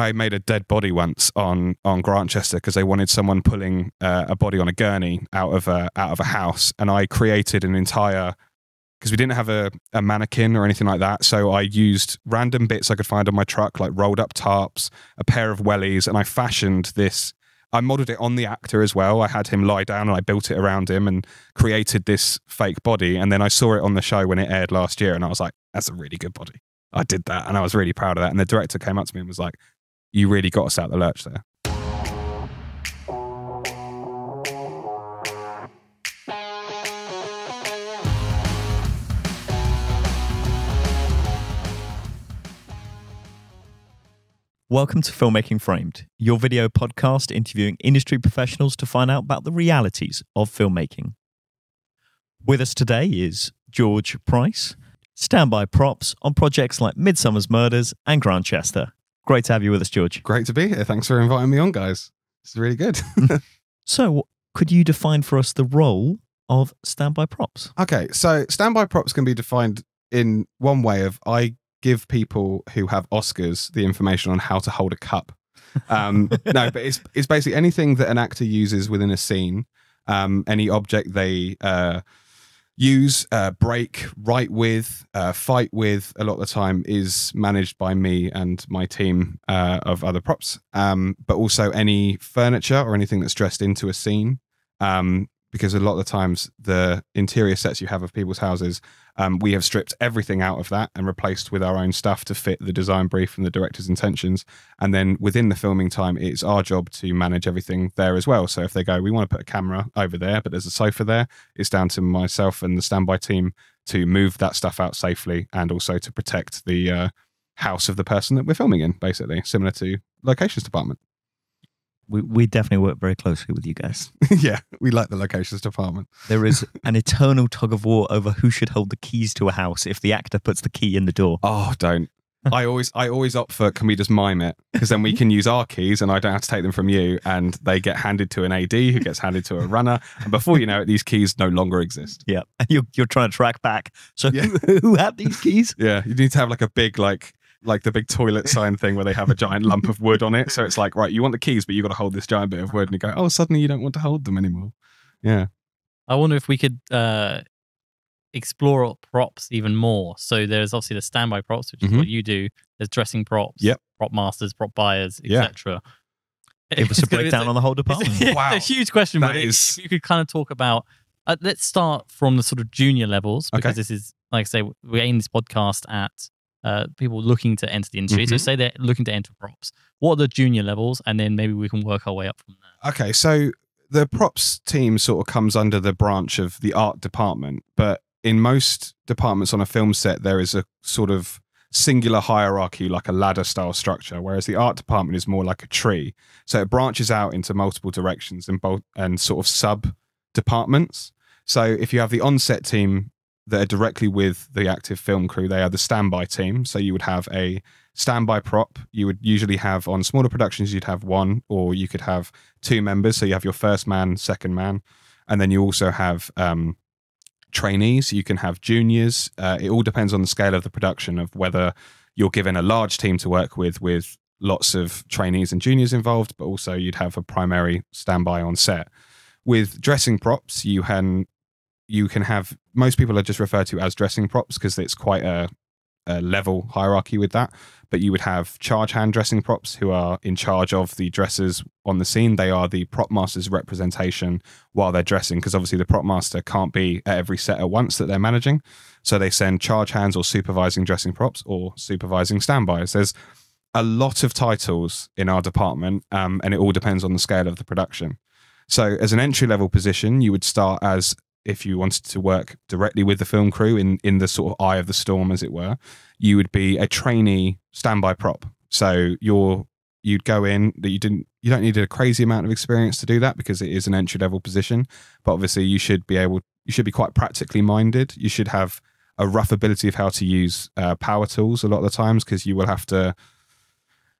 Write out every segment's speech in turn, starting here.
I made a dead body once on on Grantchester because they wanted someone pulling uh, a body on a gurney out of a out of a house, and I created an entire because we didn't have a, a mannequin or anything like that. So I used random bits I could find on my truck, like rolled up tarps, a pair of wellies, and I fashioned this. I modeled it on the actor as well. I had him lie down and I built it around him and created this fake body. And then I saw it on the show when it aired last year, and I was like, that's a really good body. I did that, and I was really proud of that. And the director came up to me and was like, you really got us out the lurch there. Welcome to Filmmaking Framed, your video podcast interviewing industry professionals to find out about the realities of filmmaking. With us today is George Price, standby props on projects like Midsomer's Murders and Grantchester. Great to have you with us, George. Great to be here. Thanks for inviting me on, guys. It's really good. So, could you define for us the role of standby props? okay, so standby props can be defined in one way of I give people who have Oscars the information on how to hold a cup. Um, no, but it's it's basically anything that an actor uses within a scene, um, any object they uh, use, uh, break, write with, uh, fight with. A lot of the time is managed by me and my team uh, of other props. Um, but also any furniture or anything that's dressed into a scene. Um, because a lot of the times the interior sets you have of people's houses, um, we have stripped everything out of that and replaced with our own stuff to fit the design brief and the director's intentions. And then within the filming time, it's our job to manage everything there as well. So if they go, we want to put a camera over there, but there's a sofa there, it's down to myself and the standby team to move that stuff out safely and also to protect the uh, house of the person that we're filming in, basically, similar to locations department. We, we definitely work very closely with you guys. yeah, we like the locations department. There is an eternal tug of war over who should hold the keys to a house if the actor puts the key in the door. Oh, don't. I always I always opt for can we just mime it because then we can use our keys and I don't have to take them from you and they get handed to an AD who gets handed to a runner and before you know it these keys no longer exist. Yeah. And you're, you're trying to track back. So, Yeah. who, who had these keys? Yeah, you need to have like a big like like the big toilet sign thing where they have a giant lump of wood on it. So it's like right, you want the keys, but you got to hold this giant bit of wood, and you go, oh, suddenly you don't want to hold them anymore. Yeah, I wonder if we could uh, explore props even more. So there's obviously the standby props, which is Mhm. what you do. There's dressing props, Yep. prop masters, prop buyers, Yeah. etc. Give us a breakdown on the whole department. It's, Wow. a huge question, That but is- if you could kind of talk about. Uh, let's start from the sort of junior levels because Okay. this is, like I say, we aim this podcast at uh, people looking to enter the industry. So Mhm. say they're looking to enter props. What are the junior levels, and then maybe we can work our way up from there. Okay, so the props team sort of comes under the branch of the art department, but in most departments on a film set, there is a sort of singular hierarchy, like a ladder style structure, whereas the art department is more like a tree. So it branches out into multiple directions and both and sort of sub departments. So if you have the on-set team that are directly with the active film crew, they are the standby team. So you would have a standby prop. You would usually have on smaller productions, you'd have one, or you could have two members. So you have your first man, second man, and then you also have um, trainees. You can have juniors. Uh, it all depends on the scale of the production of whether you're given a large team to work with, with lots of trainees and juniors involved, but also you'd have a primary standby on set. With dressing props, you can you can have most people are just referred to as dressing props because it's quite a, a level hierarchy with that. But you would have charge hand dressing props who are in charge of the dressers on the scene. They are the prop master's representation while they're dressing because obviously the prop master can't be at every set at once that they're managing. So they send charge hands or supervising dressing props or supervising standbys. There's a lot of titles in our department, um, and it all depends on the scale of the production. So, as an entry level position, you would start as if you wanted to work directly with the film crew in in the sort of eye of the storm, as it were. You would be a trainee standby prop. So you're you'd go in that you didn't you don't need a crazy amount of experience to do that because it is an entry level position. But obviously, you should be able you should be quite practically minded. You should have a rough ability of how to use uh, power tools a lot of the times because you will have to.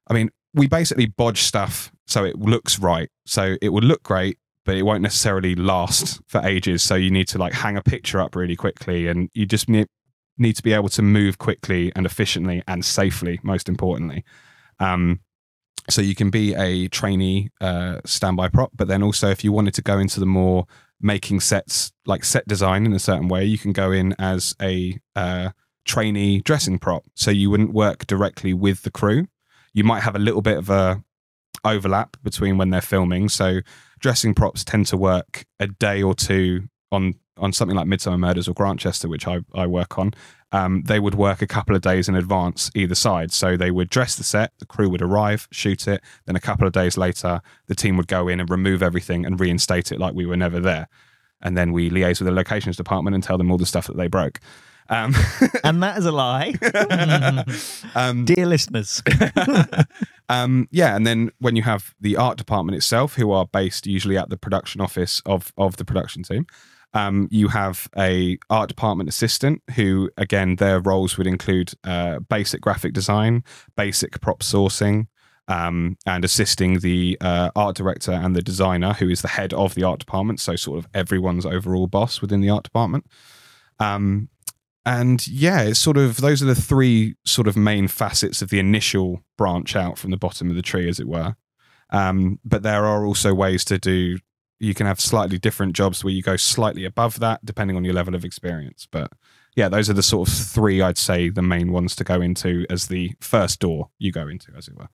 I mean, we basically bodge stuff so it looks right. So it will look great, but it won't necessarily last for ages. So you need to like hang a picture up really quickly, and you just need need to be able to move quickly and efficiently and safely. Most importantly, um, So you can be a trainee uh, standby prop, but then also if you wanted to go into the more making sets, like set design in a certain way, you can go in as a uh, trainee dressing prop. So you wouldn't work directly with the crew. You might have a little bit of a overlap between when they're filming. So dressing props tend to work a day or two on on something like Midsomer Murders or Grantchester, which I, I work on, um, they would work a couple of days in advance either side. So they would dress the set, the crew would arrive, shoot it, then a couple of days later, the team would go in and remove everything and reinstate it like we were never there. And then we liaise with the locations department and tell them all the stuff that they broke. Um, and that is a lie. um, Dear listeners. um, yeah, and then when you have the art department itself, who are based usually at the production office of of the production team, um, you have a art department assistant who, again, their roles would include uh, basic graphic design, basic prop sourcing, um, and assisting the uh, art director and the designer, who is the head of the art department. So, sort of everyone's overall boss within the art department. Um, and yeah, it's sort of those are the three sort of main facets of the initial branch out from the bottom of the tree, as it were. Um, but there are also ways to do you can have slightly different jobs where you go slightly above that depending on your level of experience but yeah those are the sort of three i'd say the main ones to go into as the first door you go into as it were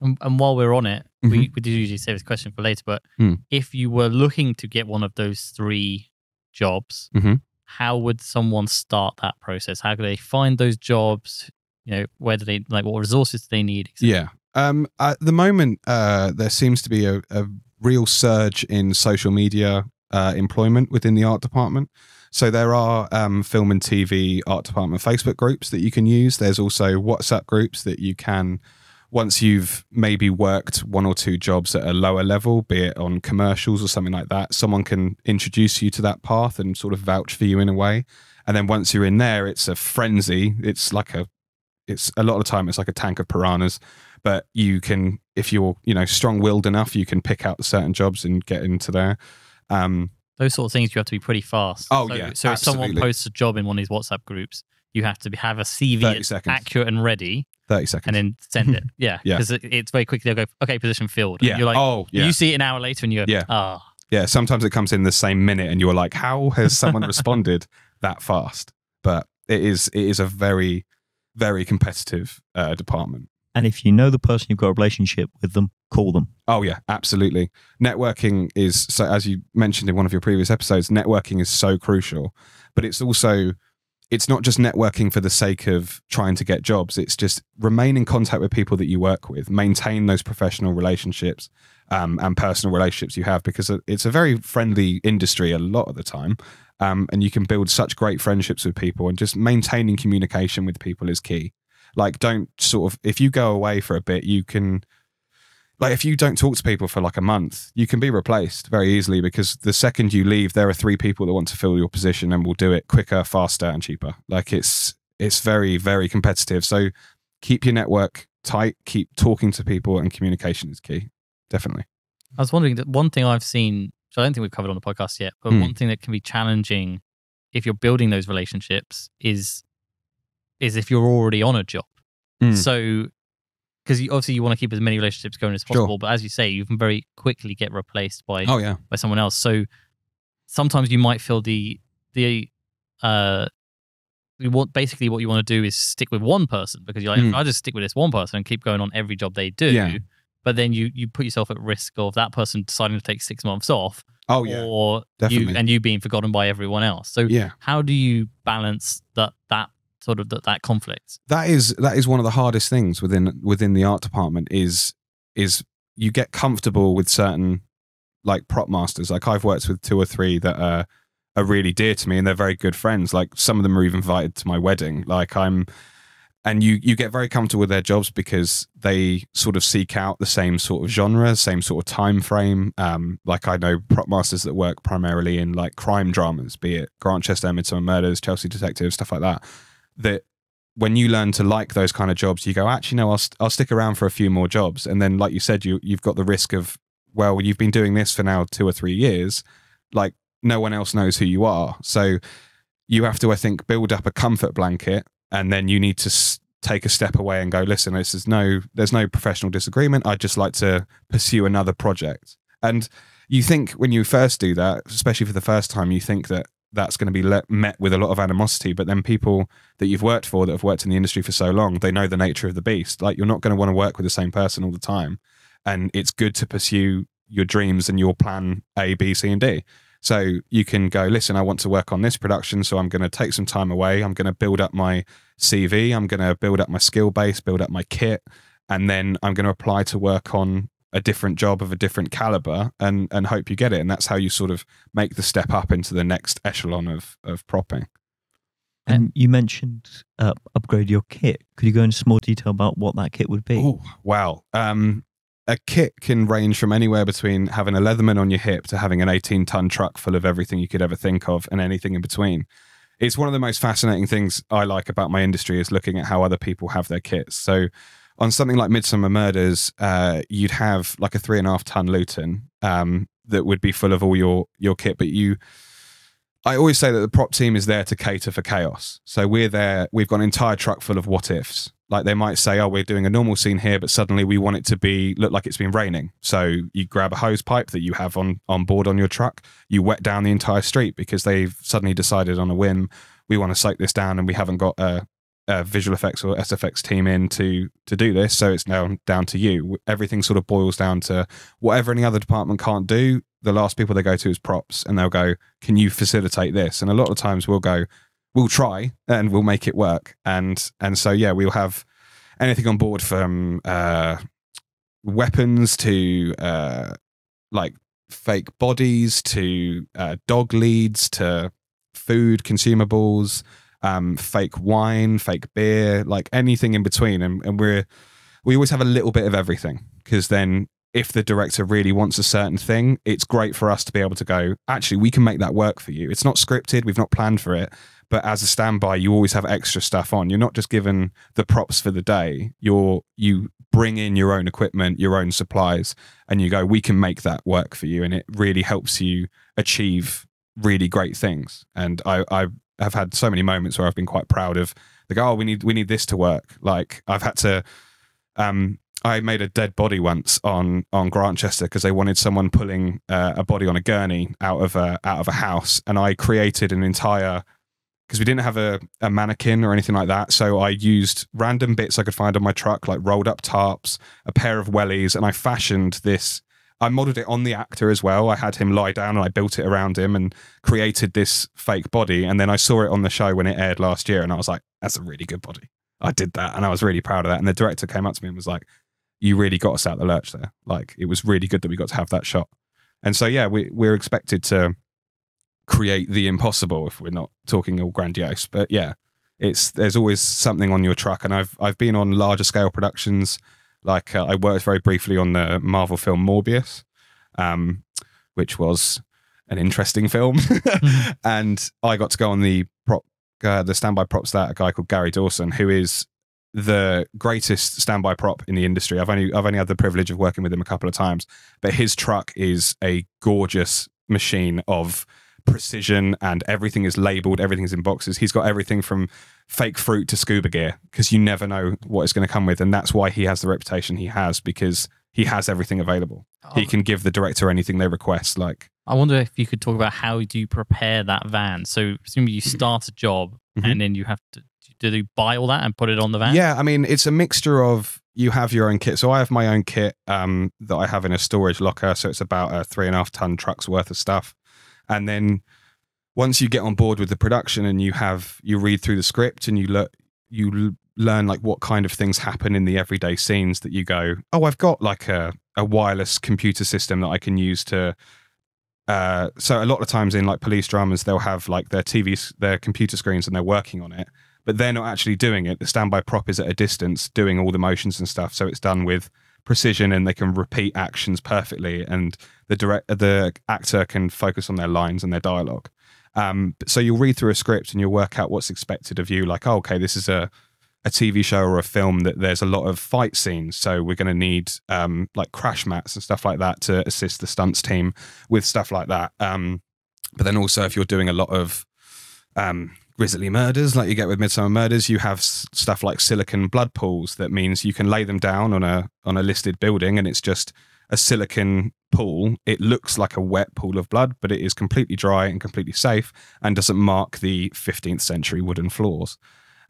And, and while we're on it, we, Mhm. we do usually save this question for later. But Mm. if you were looking to get one of those three jobs, Mhm. How would someone start that process? How could they find those jobs? You know, where do they like? What resources do they need? yeah um, at the moment uh, there seems to be a, a real surge in social media uh, employment within the art department so there are um, film and tv art department facebook groups that you can use there's also whatsapp groups that you can once you've maybe worked one or two jobs at a lower level, be it on commercials or something like that, someone can introduce you to that path and sort of vouch for you in a way. And then once you're in there, it's a frenzy. It's like a, it's a lot of the time it's like a tank of piranhas. But you can, if you're, you know, strong-willed enough, you can pick out certain jobs and get into there. Um, Those sort of things you have to be pretty fast. Oh, so, yeah, So if someone posts a job in one of these WhatsApp groups, you have to be, have a CV 30 that's seconds. accurate and ready, Thirty seconds. and then send it. Yeah, Yeah. because it, it's very quickly they'll go, okay, position filled. And yeah. You're like, oh, yeah. you see it an hour later, and you go, Yeah. ah, yeah. Sometimes it comes in the same minute, and you're like, "How has someone responded that fast?" But it is, it is a very, very competitive uh, department. And if you know the person you've got a relationship with them, call them. Oh yeah, absolutely. Networking is so as you mentioned in one of your previous episodes, networking is so crucial, but it's also it's not just networking for the sake of trying to get jobs. It's just remain in contact with people that you work with, maintain those professional relationships um, and personal relationships you have because it's a very friendly industry a lot of the time. Um, and you can build such great friendships with people and just maintaining communication with people is key. Like, don't sort of, if you go away for a bit, you can like if you don't talk to people for like a month, you can be replaced very easily because the second you leave, there are three people that want to fill your position and will do it quicker, faster, and cheaper. Like it's it's very very competitive. So keep your network tight, keep talking to people, and communication is key. Definitely. I was wondering that one thing I've seen, which I don't think we've covered on the podcast yet, but Hmm. one thing that can be challenging if you're building those relationships is is if you're already on a job. Hmm. So because you, obviously you want to keep as many relationships going as Sure. possible, but as you say, you can very quickly get replaced by Oh yeah. by someone else. So sometimes you might feel the the uh you want basically what you want to do is stick with one person because you're like, Mm. I just stick with this one person and keep going on every job they do. Yeah. But then you you put yourself at risk of that person deciding to take six months off, Oh yeah. or you definitely. and you being forgotten by everyone else. So Yeah. how do you balance that that sort of that, that conflict? that is that is one of the hardest things within within the art department is is you get comfortable with certain like prop masters. Like i've worked with two or three that are are really dear to me and they're very good friends. Like some of them are even invited to my wedding. Like i'm and you you get very comfortable with their jobs because they sort of seek out the same sort of genre same sort of time frame. Um like i know prop masters that work primarily in like crime dramas be it grantchester midsomer murders chelsea detective stuff like that that when you learn to like those kind of jobs, you go, actually, no, I'll, st- I'll stick around for a few more jobs. And then, like you said, you, you've got the risk of, well, you've been doing this for now two or three years. Like, no one else knows who you are. So you have to, I think, build up a comfort blanket and then you need to take a step away and go, listen, this is no, there's no professional disagreement. I'd just like to pursue another project. And you think when you first do that, especially for the first time, you think that that's going to be let, met with a lot of animosity. But then people that you've worked for that have worked in the industry for so long, they know the nature of the beast. Like you're not going to want to work with the same person all the time. And it's good to pursue your dreams and your plan A, B, C, and D. So you can go, listen, I want to work on this production. So I'm going to take some time away. I'm going to build up my CV. I'm going to build up my skill base, build up my kit. And then I'm going to apply to work on a different job of a different caliber and and hope you get it. And that's how you sort of make the step up into the next echelon of of propping. And you mentioned uh, upgrade your kit. Could you go into some more detail about what that kit would be? Oh wow. Um a kit can range from anywhere between having a leatherman on your hip to having an 18 ton truck full of everything you could ever think of and anything in between. It's one of the most fascinating things i like about my industry is looking at how other people have their kits. So on something like Midsomer Murders, uh, you'd have like a three and a half ton Luton um, that would be full of all your your kit, but you. I always say that the prop team is there to cater for chaos. So we're there. We've got an entire truck full of what ifs. Like they might say, "Oh, we're doing a normal scene here, but suddenly we want it to be look like it's been raining." So you grab a hose pipe that you have on on board on your truck, you wet down the entire street because they've suddenly decided on a whim we want to soak this down, and we haven't got a uh, visual effects or SFX team in to to do this. So it's now down to you. Everything sort of boils down to whatever any other department can't do. The last people they go to is props, and they'll go, "Can you facilitate this?" And a lot of times we'll go, "We'll try, and we'll make it work." And and so yeah, we'll have anything on board from uh, weapons to uh, like fake bodies to uh, dog leads to food consumables um, fake wine, fake beer, like anything in between. And, and we're we always have a little bit of everything because then if the director really wants a certain thing, it's great for us to be able to go, actually, we can make that work for you. It's not scripted, we've not planned for it, but as a standby, you always have extra stuff on. You're not just given the props for the day. You're you bring in your own equipment, your own supplies, and you go, we can make that work for you. And it really helps you achieve really great things. And I, I have had so many moments where I've been quite proud of the go. Oh, we need we need this to work. Like I've had to. Um, I made a dead body once on on Grantchester because they wanted someone pulling uh, a body on a gurney out of a out of a house, and I created an entire because we didn't have a, a mannequin or anything like that. So I used random bits I could find on my truck, like rolled up tarps, a pair of wellies, and I fashioned this I modeled it on the actor as well. I had him lie down and I built it around him and created this fake body. And then I saw it on the show when it aired last year and I was like, that's a really good body. I did that and I was really proud of that. And the director came up to me and was like, you really got us out the lurch there. Like it was really good that we got to have that shot. And so, yeah, we, we're expected to create the impossible if we're not talking all grandiose. But yeah, it's there's always something on your truck. And I've I've been on larger scale productions like uh, I worked very briefly on the Marvel film Morbius, um, which was an interesting film, mm-hmm. and I got to go on the prop, uh, the standby props that a guy called Gary Dawson, who is the greatest standby prop in the industry. I've only I've only had the privilege of working with him a couple of times, but his truck is a gorgeous machine of precision and everything is labeled, everything is in boxes. He's got everything from fake fruit to scuba gear because you never know what it's going to come with. And that's why he has the reputation he has because he has everything available. Oh. He can give the director anything they request. Like, I wonder if you could talk about how do you prepare that van? So, presumably you start a job mm-hmm. and then you have to do you buy all that and put it on the van? Yeah, I mean, it's a mixture of you have your own kit. So I have my own kit um, that I have in a storage locker. So it's about a three and a half ton truck's worth of stuff and then once you get on board with the production and you have you read through the script and you look you learn like what kind of things happen in the everyday scenes that you go oh i've got like a, a wireless computer system that i can use to uh, so a lot of times in like police dramas they'll have like their tv their computer screens and they're working on it but they're not actually doing it. The standby prop is at a distance doing all the motions and stuff so it's done with precision and they can repeat actions perfectly and the direct the actor can focus on their lines and their dialogue um, so you'll read through a script and you'll work out what's expected of you like oh, okay this is a a TV show or a film that there's a lot of fight scenes. So we're going to need um, like crash mats and stuff like that to assist the stunts team with stuff like that. Um, but then also if you're doing a lot of um, grisly murders like you get with Midsomer Murders. You have s- stuff like silicon blood pools that means you can lay them down on a on a listed building and it's just a silicon pool. It looks like a wet pool of blood, but it is completely dry and completely safe and doesn't mark the 15th century wooden floors.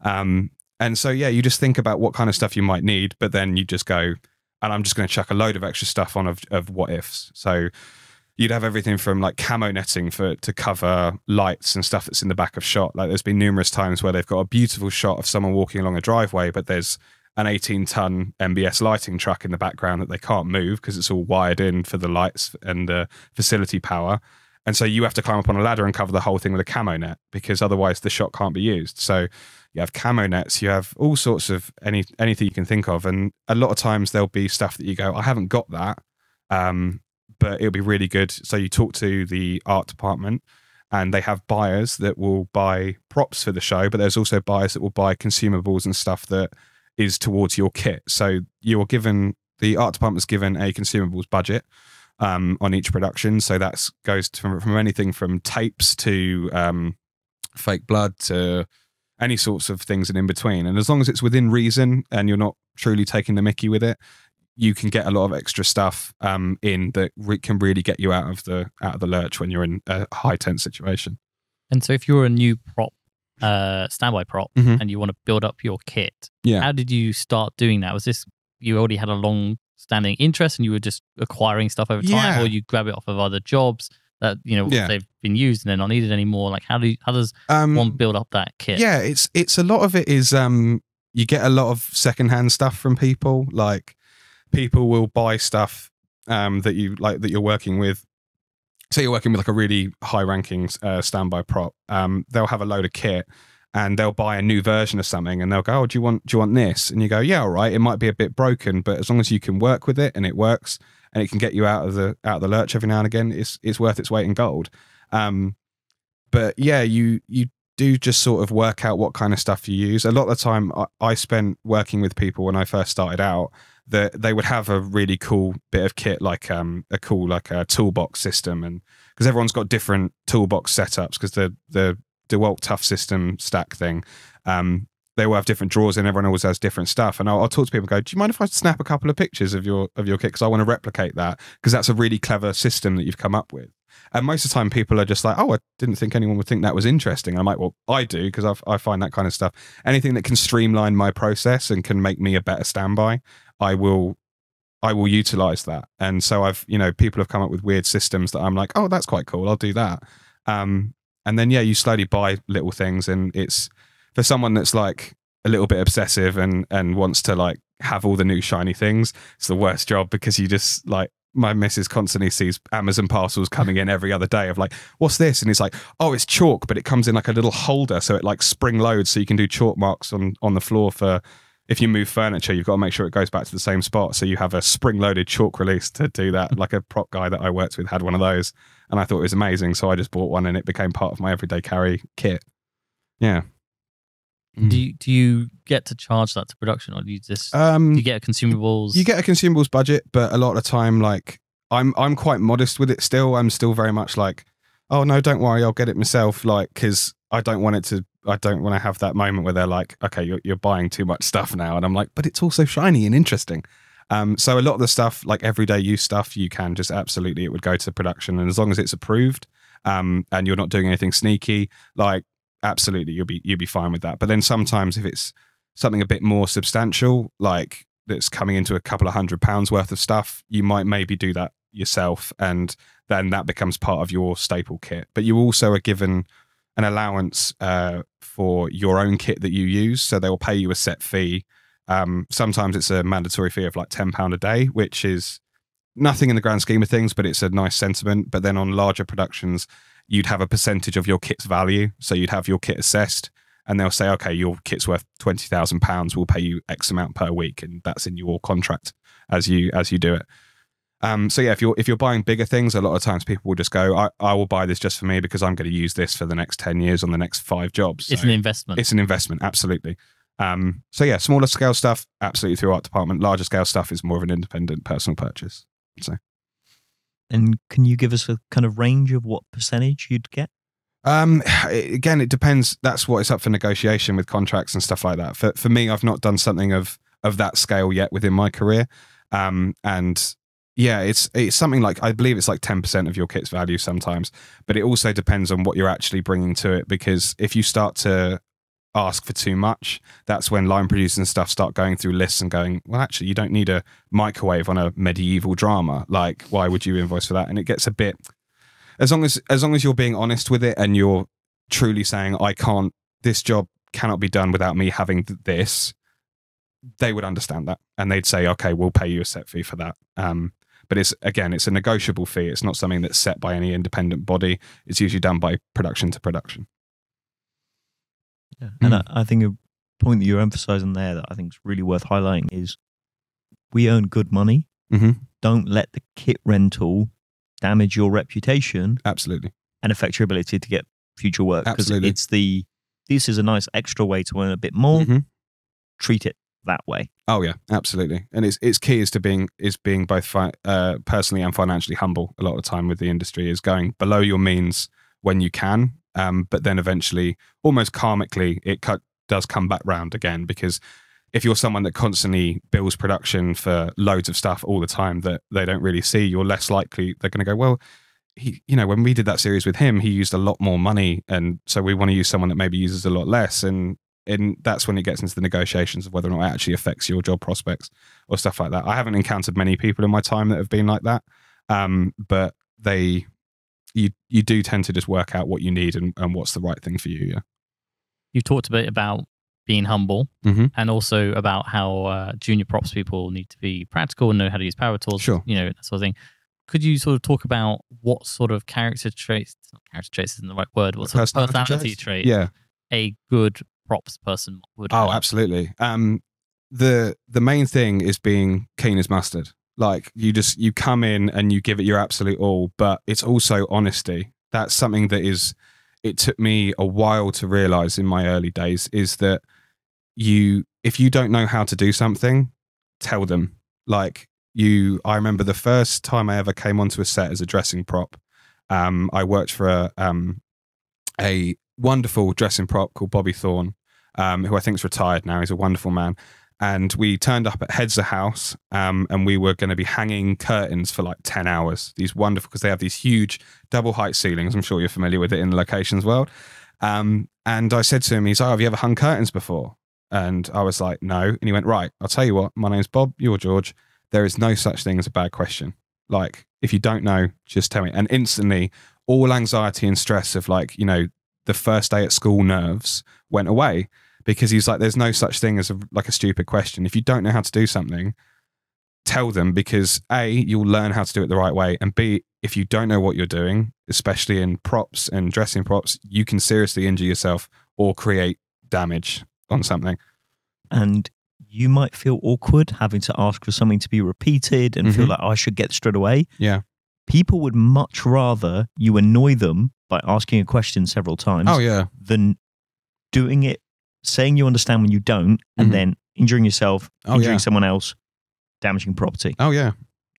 Um, and so yeah, you just think about what kind of stuff you might need, but then you just go, and I'm just going to chuck a load of extra stuff on of, of what ifs. So you'd have everything from like camo netting for to cover lights and stuff that's in the back of shot. Like there's been numerous times where they've got a beautiful shot of someone walking along a driveway, but there's an 18 ton MBS lighting truck in the background that they can't move because it's all wired in for the lights and the facility power. And so you have to climb up on a ladder and cover the whole thing with a camo net because otherwise the shot can't be used. So you have camo nets, you have all sorts of any anything you can think of, and a lot of times there'll be stuff that you go, I haven't got that, um, but it'll be really good. So you talk to the art department, and they have buyers that will buy props for the show, but there's also buyers that will buy consumables and stuff that is towards your kit. So you're given the art department's given a consumables budget um, on each production. So that goes from, from anything from tapes to um, fake blood to any sorts of things and in between. And as long as it's within reason and you're not truly taking the mickey with it, you can get a lot of extra stuff um, in that re- can really get you out of the out of the lurch when you're in a high tense situation. And so, if you're a new prop, uh, standby prop, Mhm. and you want to build up your kit, Yeah. how did you start doing that? Was this you already had a long standing interest and you were just acquiring stuff over time, Yeah. or you grab it off of other jobs that you know Yeah. they've been used and they're not needed anymore? Like, how do you, how does Um, one build up that kit? Yeah, it's it's a lot of it is um you get a lot of secondhand stuff from people. Like people will buy stuff um that you like that you're working with. Say you're working with like a really high ranking uh, standby prop. Um, they'll have a load of kit and they'll buy a new version of something and they'll go, "Oh, do you want do you want this?" And you go, "Yeah, all right. It might be a bit broken, but as long as you can work with it and it works and it can get you out of the out of the lurch every now and again, it's it's worth its weight in gold." Um, but yeah, you you do just sort of work out what kind of stuff you use. A lot of the time, I, I spent working with people when I first started out that they would have a really cool bit of kit, like um, a cool like a toolbox system, and because everyone's got different toolbox setups, because the the Dewalt Tough System stack thing, um, they all have different drawers, and everyone always has different stuff. And I'll, I'll talk to people, and go, do you mind if I snap a couple of pictures of your of your kit because I want to replicate that because that's a really clever system that you've come up with. And most of the time, people are just like, "Oh, I didn't think anyone would think that was interesting." I'm like, "Well, I do because I find that kind of stuff. Anything that can streamline my process and can make me a better standby, I will, I will utilize that." And so I've, you know, people have come up with weird systems that I'm like, "Oh, that's quite cool. I'll do that." Um, and then yeah, you slowly buy little things, and it's for someone that's like a little bit obsessive and and wants to like have all the new shiny things. It's the worst job because you just like my missus constantly sees Amazon parcels coming in every other day of like, what's this? And it's like, oh, it's chalk, but it comes in like a little holder, so it like spring loads, so you can do chalk marks on on the floor for if you move furniture, you've got to make sure it goes back to the same spot. So you have a spring loaded chalk release to do that. Like a prop guy that I worked with had one of those, and I thought it was amazing. So I just bought one, and it became part of my everyday carry kit. Yeah. Do you, do you get to charge that to production, or do you just Um, do you get consumables? You get a consumables budget, but a lot of the time, like I'm, I'm quite modest with it. Still, I'm still very much like, oh no, don't worry, I'll get it myself. Like, because I don't want it to, I don't want to have that moment where they're like, okay, you're, you're buying too much stuff now, and I'm like, but it's also shiny and interesting. Um, so a lot of the stuff, like everyday use stuff, you can just absolutely it would go to production, and as long as it's approved, um, and you're not doing anything sneaky, like absolutely you'll be you'll be fine with that. But then sometimes if it's something a bit more substantial, like that's coming into a couple of hundred pounds worth of stuff, you might maybe do that yourself, and then that becomes part of your staple kit. But you also are given an allowance uh, for your own kit that you use, so they will pay you a set fee. Um, sometimes it's a mandatory fee of like ten pound a day, which is nothing in the grand scheme of things, but it's a nice sentiment. But then on larger productions, you'd have a percentage of your kit's value, so you'd have your kit assessed, and they'll say, okay, your kit's worth twenty thousand pounds. We'll pay you X amount per week, and that's in your contract as you as you do it. Um, so yeah, if you're if you're buying bigger things, a lot of times people will just go, I, I will buy this just for me because I'm going to use this for the next ten years on the next five jobs. it's an investment. it's an investment, absolutely. Um, so yeah, smaller scale stuff, absolutely through art department. Larger scale stuff is more of an independent personal purchase. So, and can you give us a kind of range of what percentage you'd get? Um, again, it depends. That's what it's up for negotiation with contracts and stuff like that. For for me, I've not done something of of that scale yet within my career. Um, and yeah, it's it's something like I believe it's like ten percent of your kit's value sometimes, but it also depends on what you're actually bringing to it. Because if you start to ask for too much, that's when line producers and stuff start going through lists and going, well, actually, you don't need a microwave on a medieval drama. Like, why would you invoice for that? And it gets a bit as long as as long as you're being honest with it and you're truly saying, I can't. This job cannot be done without me having th- this. They would understand that, and they'd say, "Okay, we'll pay you a set fee for that." Um, but it's again, it's a negotiable fee. It's not something that's set by any independent body. It's usually done by production to production. Yeah. And I, I think a point that you're emphasizing there that I think is really worth highlighting is we earn good money. Mhm. Don't let the kit rental damage your reputation Absolutely. and affect your ability to get future work. Because Absolutely. it's the this is a nice extra way to earn a bit more. Mhm. Treat it that way. Oh yeah, absolutely. And it's it's key is to being is being both fi- uh, personally and financially humble. A lot of the time with the industry is going below your means when you can, um, but then eventually, almost karmically, it cut, does come back round again because if you're someone that constantly bills production for loads of stuff all the time that they don't really see, you're less likely they're going to go well. He, you know, when we did that series with him, he used a lot more money, and so we want to use someone that maybe uses a lot less, and and that's when it gets into the negotiations of whether or not it actually affects your job prospects or stuff like that. I haven't encountered many people in my time that have been like that, um, but they, you you do tend to just work out what you need and, and what's the right thing for you. Yeah. You've talked a bit about being humble Mhm. and also about how uh, junior props people need to be practical and know how to use power tools. Sure. You know, that sort of thing. Could you sort of talk about what sort of character traits, character traits isn't the right word, what sort of personality trait Yeah. a good props person would Oh, have? absolutely. Um, the the main thing is being keen as mustard. Like you just you come in and you give it your absolute all, but it's also honesty. That's something that is. It took me a while to realize in my early days is that you if you don't know how to do something, tell them. Like you, I remember the first time I ever came onto a set as a dressing prop. Um, I worked for a um, a wonderful dressing prop called Bobby Thorne, um, who I think is retired now. He's a wonderful man. And we turned up at Hedsor House, um, and we were going to be hanging curtains for like ten hours. These wonderful because they have these huge double height ceilings. I'm sure you're familiar with it in the locations world. Um, and I said to him, he's like, "Have you ever hung curtains before?" And I was like, "No." And he went, "Right, I'll tell you what. My name's Bob. You're George. There is no such thing as a bad question. Like, if you don't know, just tell me." And instantly, all anxiety and stress of like, you know, the first day at school nerves went away because he's like, there's no such thing as a, like a stupid question. If you don't know how to do something, tell them because A, you'll learn how to do it the right way. And B, if you don't know what you're doing, especially in props and dressing props, you can seriously injure yourself or create damage on something. And you might feel awkward having to ask for something to be repeated and feel Mhm. like "Oh, I should get straight away. Yeah. People would much rather you annoy them by asking a question several times Oh, yeah. than doing it, saying you understand when you don't, and Mhm. then injuring yourself, Oh, injuring yeah. someone else, damaging property. Oh, yeah.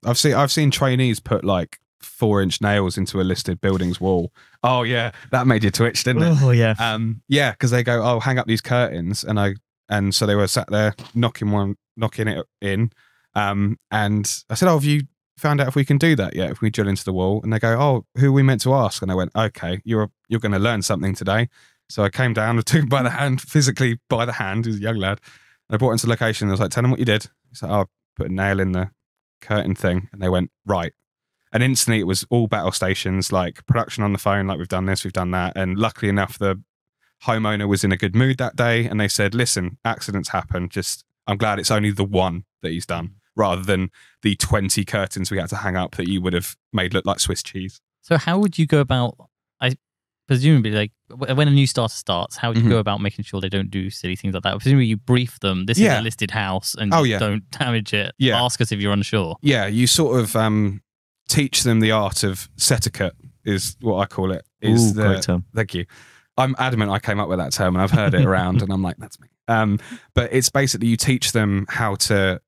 I've seen, I've seen trainees put like four inch nails into a listed building's wall. Oh, yeah. That made you twitch, didn't it? Oh yeah. Um, yeah, because they go, oh, hang up these curtains, and I and so they were sat there knocking one, knocking it in, um, and I said, oh, have you found out if we can do that yet? If we drill into the wall, and they go, oh, who are we meant to ask? And I went, okay, you're you're going to learn something today. So I came down, and took him by the hand, physically by the hand. He's a young lad. And I brought him to the location. I was like, tell him what you did. He's like, oh, I put a nail in the curtain thing, and they went right. And instantly, it was all battle stations, like production on the phone, like we've done this, we've done that. And luckily enough, the homeowner was in a good mood that day and they said listen accidents happen just i'm glad it's only the one that he's done rather than the 20 curtains we had to hang up that you would have made look like swiss cheese So how would you go about? I presumably like when a new starter starts, how would you Mhm. go about making sure they don't do silly things like that? Presumably you brief them. This is a listed house, and Oh, yeah. don't damage it. Yeah. Ask us if you're unsure. yeah you sort of um, teach them the art of setiquette is what i call it is Ooh, the, great term. Thank you. I'm adamant I came up with that term and I've heard it around and I'm like, that's me. Um, but it's basically you teach them how to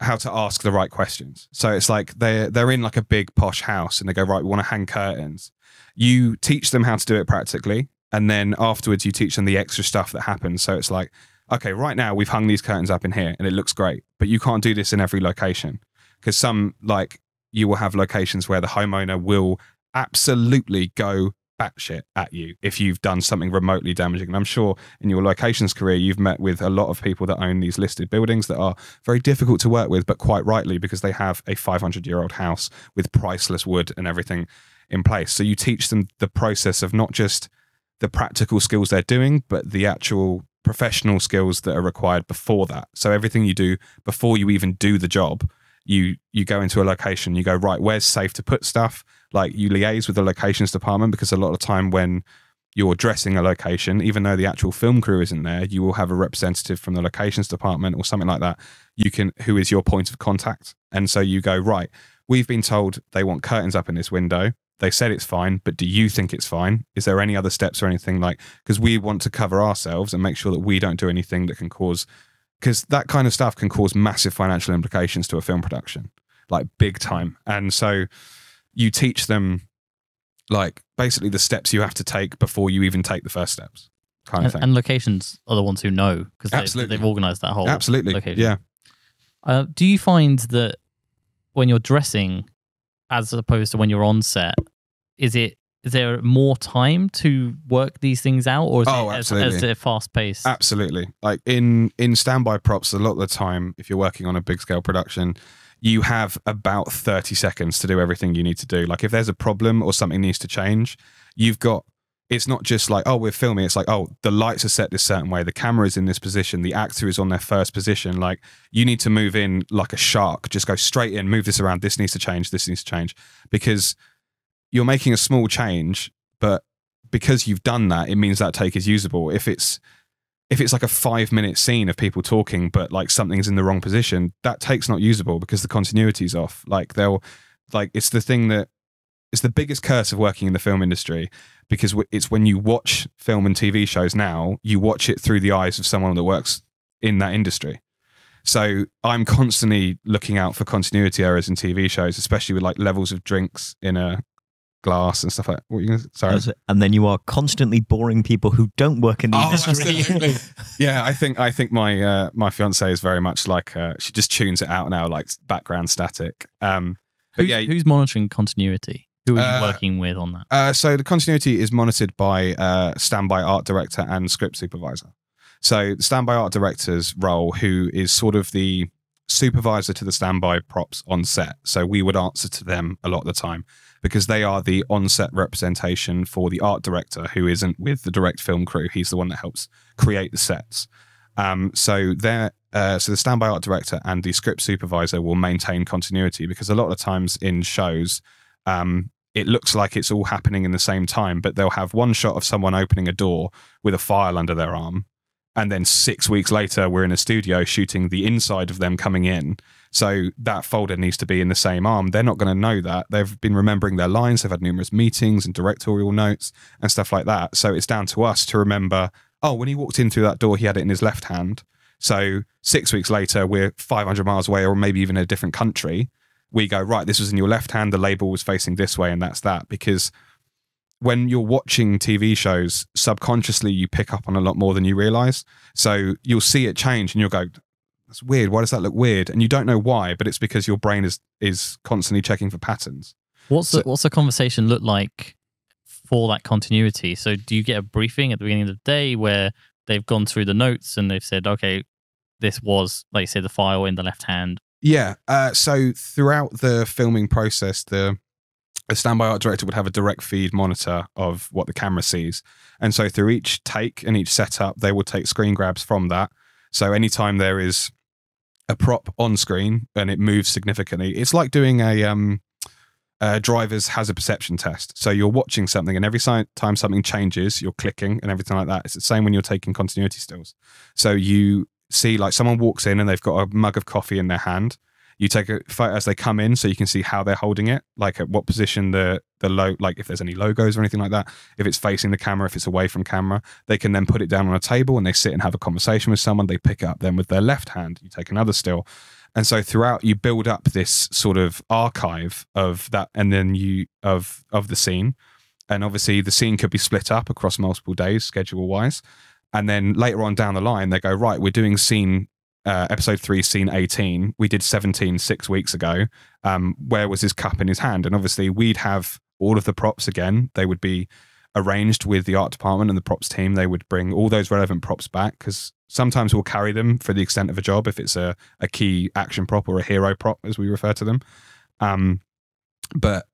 how to ask the right questions. So it's like they're they're in like a big posh house and they go right, we want to hang curtains. You teach them how to do it practically, and then afterwards you teach them the extra stuff that happens. So it's like, okay, right now we've hung these curtains up in here and it looks great, but you can't do this in every location because some like you will have locations where the homeowner will absolutely go batshit at you if you've done something remotely damaging. And I'm sure in your locations career, you've met with a lot of people that own these listed buildings that are very difficult to work with, but quite rightly because they have a 500 year old house with priceless wood and everything in place. So you teach them the process of not just the practical skills they're doing, but the actual professional skills that are required before that. So everything you do before you even do the job, you you go into a location, you go right, where's safe to put stuff? Like you liaise with the locations department because a lot of time when you're dressing a location, even though the actual film crew isn't there, you will have a representative from the locations department or something like that. You can who is your point of contact, and so you go right. We've been told they want curtains up in this window they said it's fine, but do you think it's fine? Is there any other steps or anything like because we want to cover ourselves and make sure that we don't do anything that can cause because that kind of stuff can cause massive financial implications to a film production, like big time. And so you teach them like basically the steps you have to take before you even take the first steps. Kind of and, thing. and locations are the ones who know because they, they've organized that whole Absolutely. location. Yeah. Uh, do you find that when you're dressing, as opposed to when you're on set, is it is there more time to work these things out, or is Oh, it as, as a fast pace? Absolutely. Like in in standby props, a lot of the time, if you're working on a big scale production, you have about 30 seconds to do everything you need to do. Like if there's a problem or something needs to change, you've got it's not just like, oh, we're filming. It's like, oh, the lights are set this certain way, the camera is in this position, the actor is on their first position. Like you need to move in like a shark, just go straight in, move this around, this needs to change, this needs to change. Because you're making a small change, but because you've done that, it means that take is usable. If it's if it's like a five minute scene of people talking, but like something's in the wrong position, that take's not usable because the continuity's off. Like they'll like it's the thing that it's the biggest curse of working in the film industry because it's when you watch film and TV shows now, you watch it through the eyes of someone that works in that industry. So I'm constantly looking out for continuity errors in TV shows, especially with like levels of drinks in a glass and stuff like. What were you gonna, sorry. And then you are constantly boring people who don't work in the Oh, industry. absolutely. yeah, I think I think my uh, my fiance is very much like uh, she just tunes it out now, like background static. Um, but who's, yeah, who's monitoring continuity? Who are you Uh, working with on that? uh, so the continuity is monitored by uh, standby art director and script supervisor. So the standby art director's role, who is sort of the supervisor to the standby props on set. So we would answer to them a lot of the time because they are the on-set representation for the art director who isn't with the direct film crew. He's the one that helps create the sets. Um, so they're uh, so the standby art director and the script supervisor will maintain continuity because a lot of times in shows, um, it looks like it's all happening in the same time, but they'll have one shot of someone opening a door with a file under their arm. And then six weeks later, we're in a studio shooting the inside of them coming in. So that folder needs to be in the same arm. They're not going to know that. They've been remembering their lines. They've had numerous meetings and directorial notes and stuff like that. So it's down to us to remember oh, when he walked in through that door, he had it in his left hand. So six weeks later, we're 500 miles away or maybe even a different country. We go, right, this was in your left hand. The label was facing this way, and that's that. Because when you're watching TV shows, subconsciously you pick up on a lot more than you realize. So you'll see it change and you'll go, that's weird. Why does that look weird? And you don't know why, but it's because your brain is is constantly checking for patterns. What's so- the, what's the conversation look like for that continuity? So do you get a briefing at the beginning of the day where they've gone through the notes and they've said, okay, this was like you said the file in the left hand. Yeah. Uh, so throughout the filming process, the the standby art director would have a direct feed monitor of what the camera sees, and so through each take and each setup, they will take screen grabs from that. So anytime there is a prop on screen and it moves significantly, it's like doing a um, a driver's hazard perception test. So you're watching something, and every time something changes, you're clicking and everything like that. It's the same when you're taking continuity stills. So you see, like someone walks in and they've got a mug of coffee in their hand. You take a photo as they come in, so you can see how they're holding it, like at what position the the low, like if there's any logos or anything like that. If it's facing the camera, if it's away from camera, they can then put it down on a table and they sit and have a conversation with someone. They pick it up then with their left hand. You take another still, And so throughout, you build up this sort of archive of that, and then you of of the scene. And obviously, the scene could be split up across multiple days, schedule wise. And then later on down the line, they go right. We're doing scene uh, episode three, scene 18. We did 17 six weeks ago. Um, where was his cup in his hand? And obviously, we'd have all of the props again. They would be arranged with the art department and the props team. They would bring all those relevant props back because sometimes we'll carry them for the extent of a job if it's a, a key action prop or a hero prop, as we refer to them. Um, but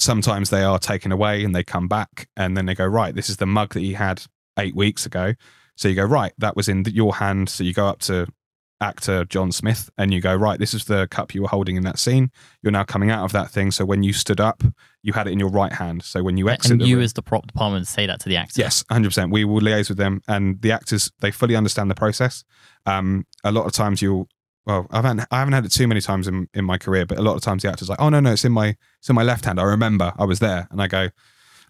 sometimes they are taken away and they come back and then they go, right, this is the mug that he had eight weeks ago. So you go, right, that was in your hand. So you go up to actor John Smith and you go, right, this is the cup you were holding in that scene. You're now coming out of that thing. So when you stood up, you had it in your right hand. So when you exit, and you room- as the prop department say that to the actor. Yes, 100%. We will liaise with them, and the actors, they fully understand the process. Um, a lot of times you'll, well, I haven't, I haven't had it too many times in, in my career, but a lot of times the actor's like, oh, no, no, it's in my, it's in my left hand. I remember I was there. And I go,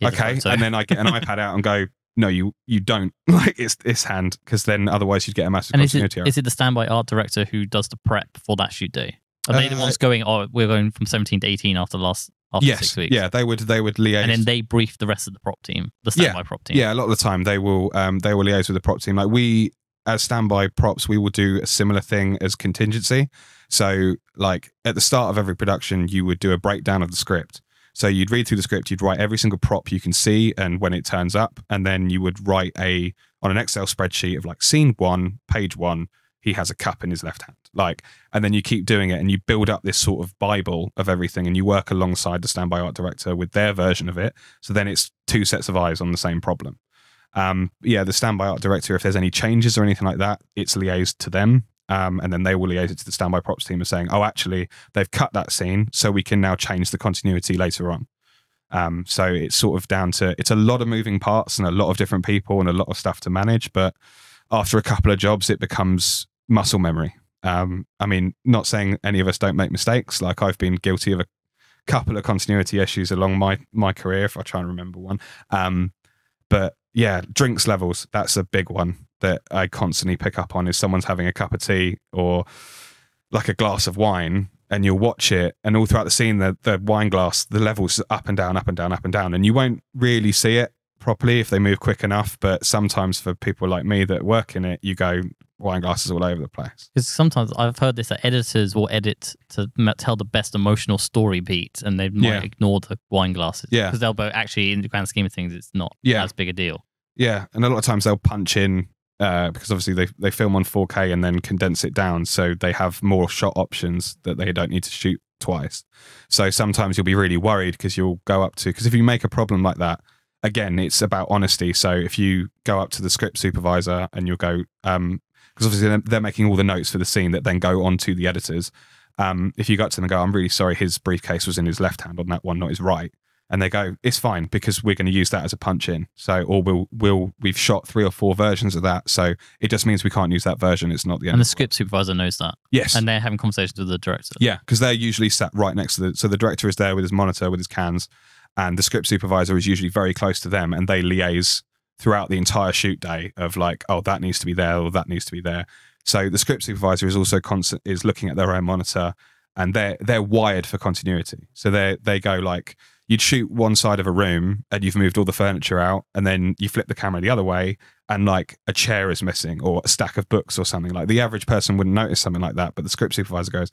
okay. And then I get an iPad out and go, no, you, you don't. Like it's this hand, because then otherwise you'd get a massive And is it, is it the standby art director who does the prep for that shoot day? Are they the Uh, ones going, oh, we're going from 17 to 18 after the last after yes. six weeks? Yeah, they would, they would liaise. And then they brief the rest of the prop team, the Yeah. standby prop team. Yeah, a lot of the time they will um, they will liaise with the prop team. Like we as standby props, we will do a similar thing as contingency. So like at the start of every production, you would do a breakdown of the script. So you'd read through the script, you'd write every single prop you can see and when it turns up, and then you would write a on an Excel spreadsheet of like scene one, page one, he has a cup in his left hand. Like, and then you keep doing it and you build up this sort of Bible of everything and you work alongside the standby art director with their version of it. So then it's two sets of eyes on the same problem. Um, yeah, the standby art director, if there's any changes or anything like that, it's liaised to them. Um, and then they will liaise it to the standby props team and saying, oh, actually, they've cut that scene, so we can now change the continuity later on. Um, so it's sort of down to it's a lot of moving parts and a lot of different people and a lot of stuff to manage. But after a couple of jobs, it becomes muscle memory. Um, I mean, not saying any of us don't make mistakes. Like I've been guilty of a couple of continuity issues along my my career, if I try and remember one. Um, but yeah, drinks levels, that's a big one that I constantly pick up on is someone's having a cup of tea or like a glass of wine and you'll watch it and all throughout the scene the, the wine glass, the levels up and down, up and down, up and down. And you won't really see it properly if they move quick enough. But sometimes for people like me that work in it, you go wine glasses all over the place. Because sometimes I've heard this that editors will edit to tell the best emotional story beat and they might Yeah. ignore the wine glasses. Yeah. Because they'll go, actually, in the grand scheme of things, it's not Yeah. as big a deal. Yeah, and a lot of times they'll punch in uh, because obviously they they film on 4K and then condense it down, so they have more shot options that they don't need to shoot twice. So sometimes you'll be really worried because you'll go up to because if you make a problem like that, again, it's about honesty. So if you go up to the script supervisor and you'll go, um, because obviously they're, making all the notes for the scene that then go on to the editors. Um, if you go up to them and go, I'm really sorry, his briefcase was in his left hand on that one, not his right and they go, "It's fine because we're going to use that as a punch in." So, or we'll we'll we've shot three or four versions of that, so it just means we can't use that version. It's not the end. And the script supervisor knows that. yes, And they're having conversations with the director. yeah, because they're usually sat right next to the. So the director is there with his monitor with his cans, and the script supervisor is usually very close to them, and they liaise throughout the entire shoot day of like, oh, that needs to be there or that needs to be there. So the script supervisor is also constant is looking at their own monitor, and they're they're wired for continuity. So they they go like you'd shoot one side of a room and you've moved all the furniture out, and then you flip the camera the other way, and like a chair is missing or a stack of books or something. Like the average person wouldn't notice something like that, but the script supervisor goes,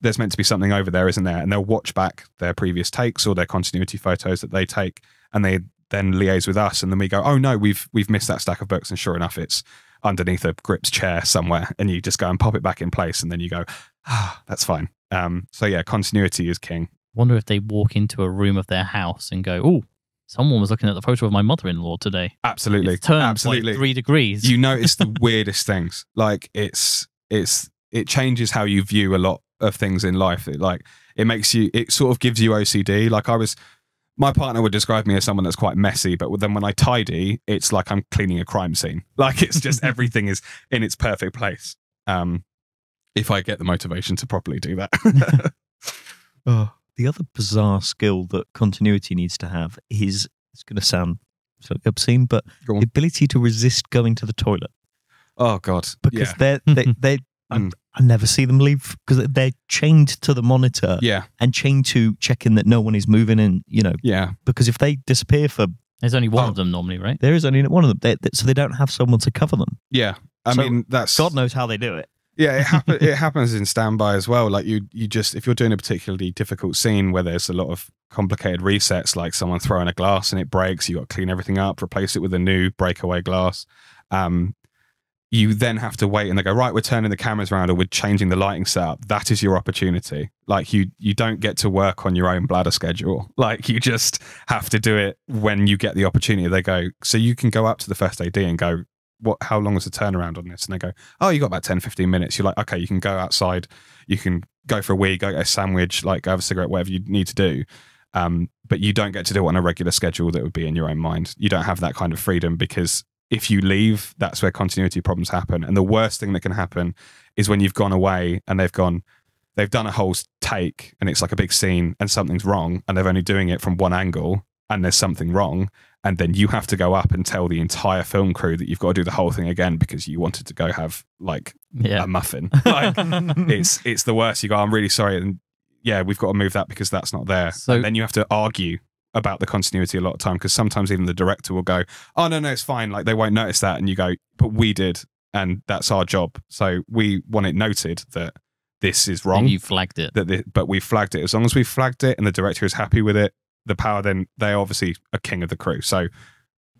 there's meant to be something over there, isn't there? And they'll watch back their previous takes or their continuity photos that they take, and they then liaise with us, and then we go, oh no, we've we've missed that stack of books, and sure enough, it's underneath a grips chair somewhere, and you just go and pop it back in place, and then you go, ah, that's fine. Um, so yeah, continuity is king. Wonder if they walk into a room of their house and go, oh, someone was looking at the photo of my mother in law today. Absolutely, It's turned absolutely. like three degrees. you notice the weirdest things. Like it's it's it changes how you view a lot of things in life. It, like it makes you it sort of gives you OCD. Like I was my partner would describe me as someone that's quite messy, but then when I tidy, it's like I'm cleaning a crime scene. Like it's just everything is in its perfect place. Um if I get the motivation to properly do that. oh, The other bizarre skill that continuity needs to have is it's going to sound slightly obscene, but the ability to resist going to the toilet oh god. because yeah. they're, they they I, Mm. I never see them leave because they're chained to the monitor Yeah, and chained to checking that no one is moving in. You know, yeah, because if they disappear for There's only one Oh. of them normally, right? there is only one of them, they, they- so they don't have someone to cover them. yeah. I So, mean, that's God knows how they do it. Yeah, it, happen, it happens in standby as well. Like you, you just if you're doing a particularly difficult scene where there's a lot of complicated resets, like someone throwing a glass and it breaks, you got to clean everything up, replace it with a new breakaway glass. Um, you then have to wait, and they go right. We're turning the cameras around, or we're changing the lighting setup. That is your opportunity. Like you, you don't get to work on your own bladder schedule. Like you just have to do it when you get the opportunity. They go, so you can go up to the first AD and go, what? How long is the turnaround on this? And they go, oh, you got about 10, 15 minutes. You're like, okay, you can go outside, you can go for a wee, go get a sandwich, like go have a cigarette, whatever you need to do. Um, but you don't get to do it on a regular schedule that would be in your own mind. You don't have that kind of freedom because if you leave, that's where continuity problems happen. And the worst thing that can happen is when you've gone away and they've gone, they've done a whole take and it's like a big scene and something's wrong and they're only doing it from one angle and there's something wrong and then you have to go up and tell the entire film crew that you've got to do the whole thing again because you wanted to go have like Yeah. a muffin. Like it's it's the worst. You go, I'm really sorry, and yeah, we've got to move that because that's not there. So- and then you have to argue about the continuity a lot of time because sometimes even the director will go, "Oh no, no, it's fine." Like they won't notice that, and you go, "But we did, and that's our job. So we want it noted that this is wrong." And you flagged it. that the, but we flagged it. As long as we flagged it and the director is happy with it, the power then they obviously are king of the crew. So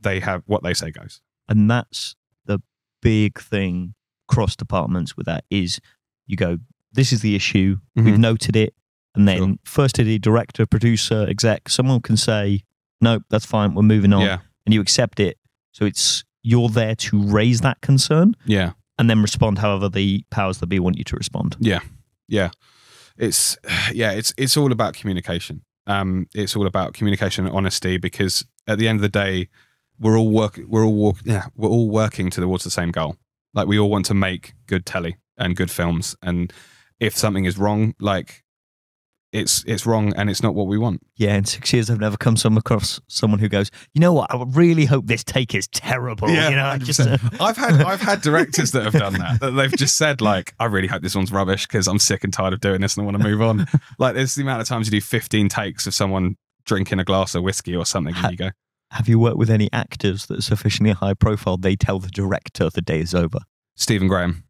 they have what they say goes. and that's the big thing cross departments with that is you go this is the issue we've Mhm. noted it and then Sure. first AD, director producer exec someone can say nope, that's fine we're moving on Yeah, and you accept it so it's you're there to raise that concern yeah. and then respond however the powers that be want you to respond Yeah. yeah it's yeah it's it's all about communication um it's all about communication and honesty because at the end of the day we're all work we're all walk, yeah we're all working towards the same goal. Like we all want to make good telly and good films. And if something is wrong like it's it's wrong and it's not what we want yeah in six years i've never come some across someone who goes you know what i really hope this take is terrible Yeah, you know I just 100%. Uh, I've had I've had directors that have done that. That they've just said like, I really hope this one's rubbish because I'm sick and tired of doing this and I want to move on. like, there's the amount of times you do 15 takes of someone drinking a glass of whiskey or something, and you go, have you worked with any actors that are sufficiently high profile they tell the director the day is over Stephen Graham.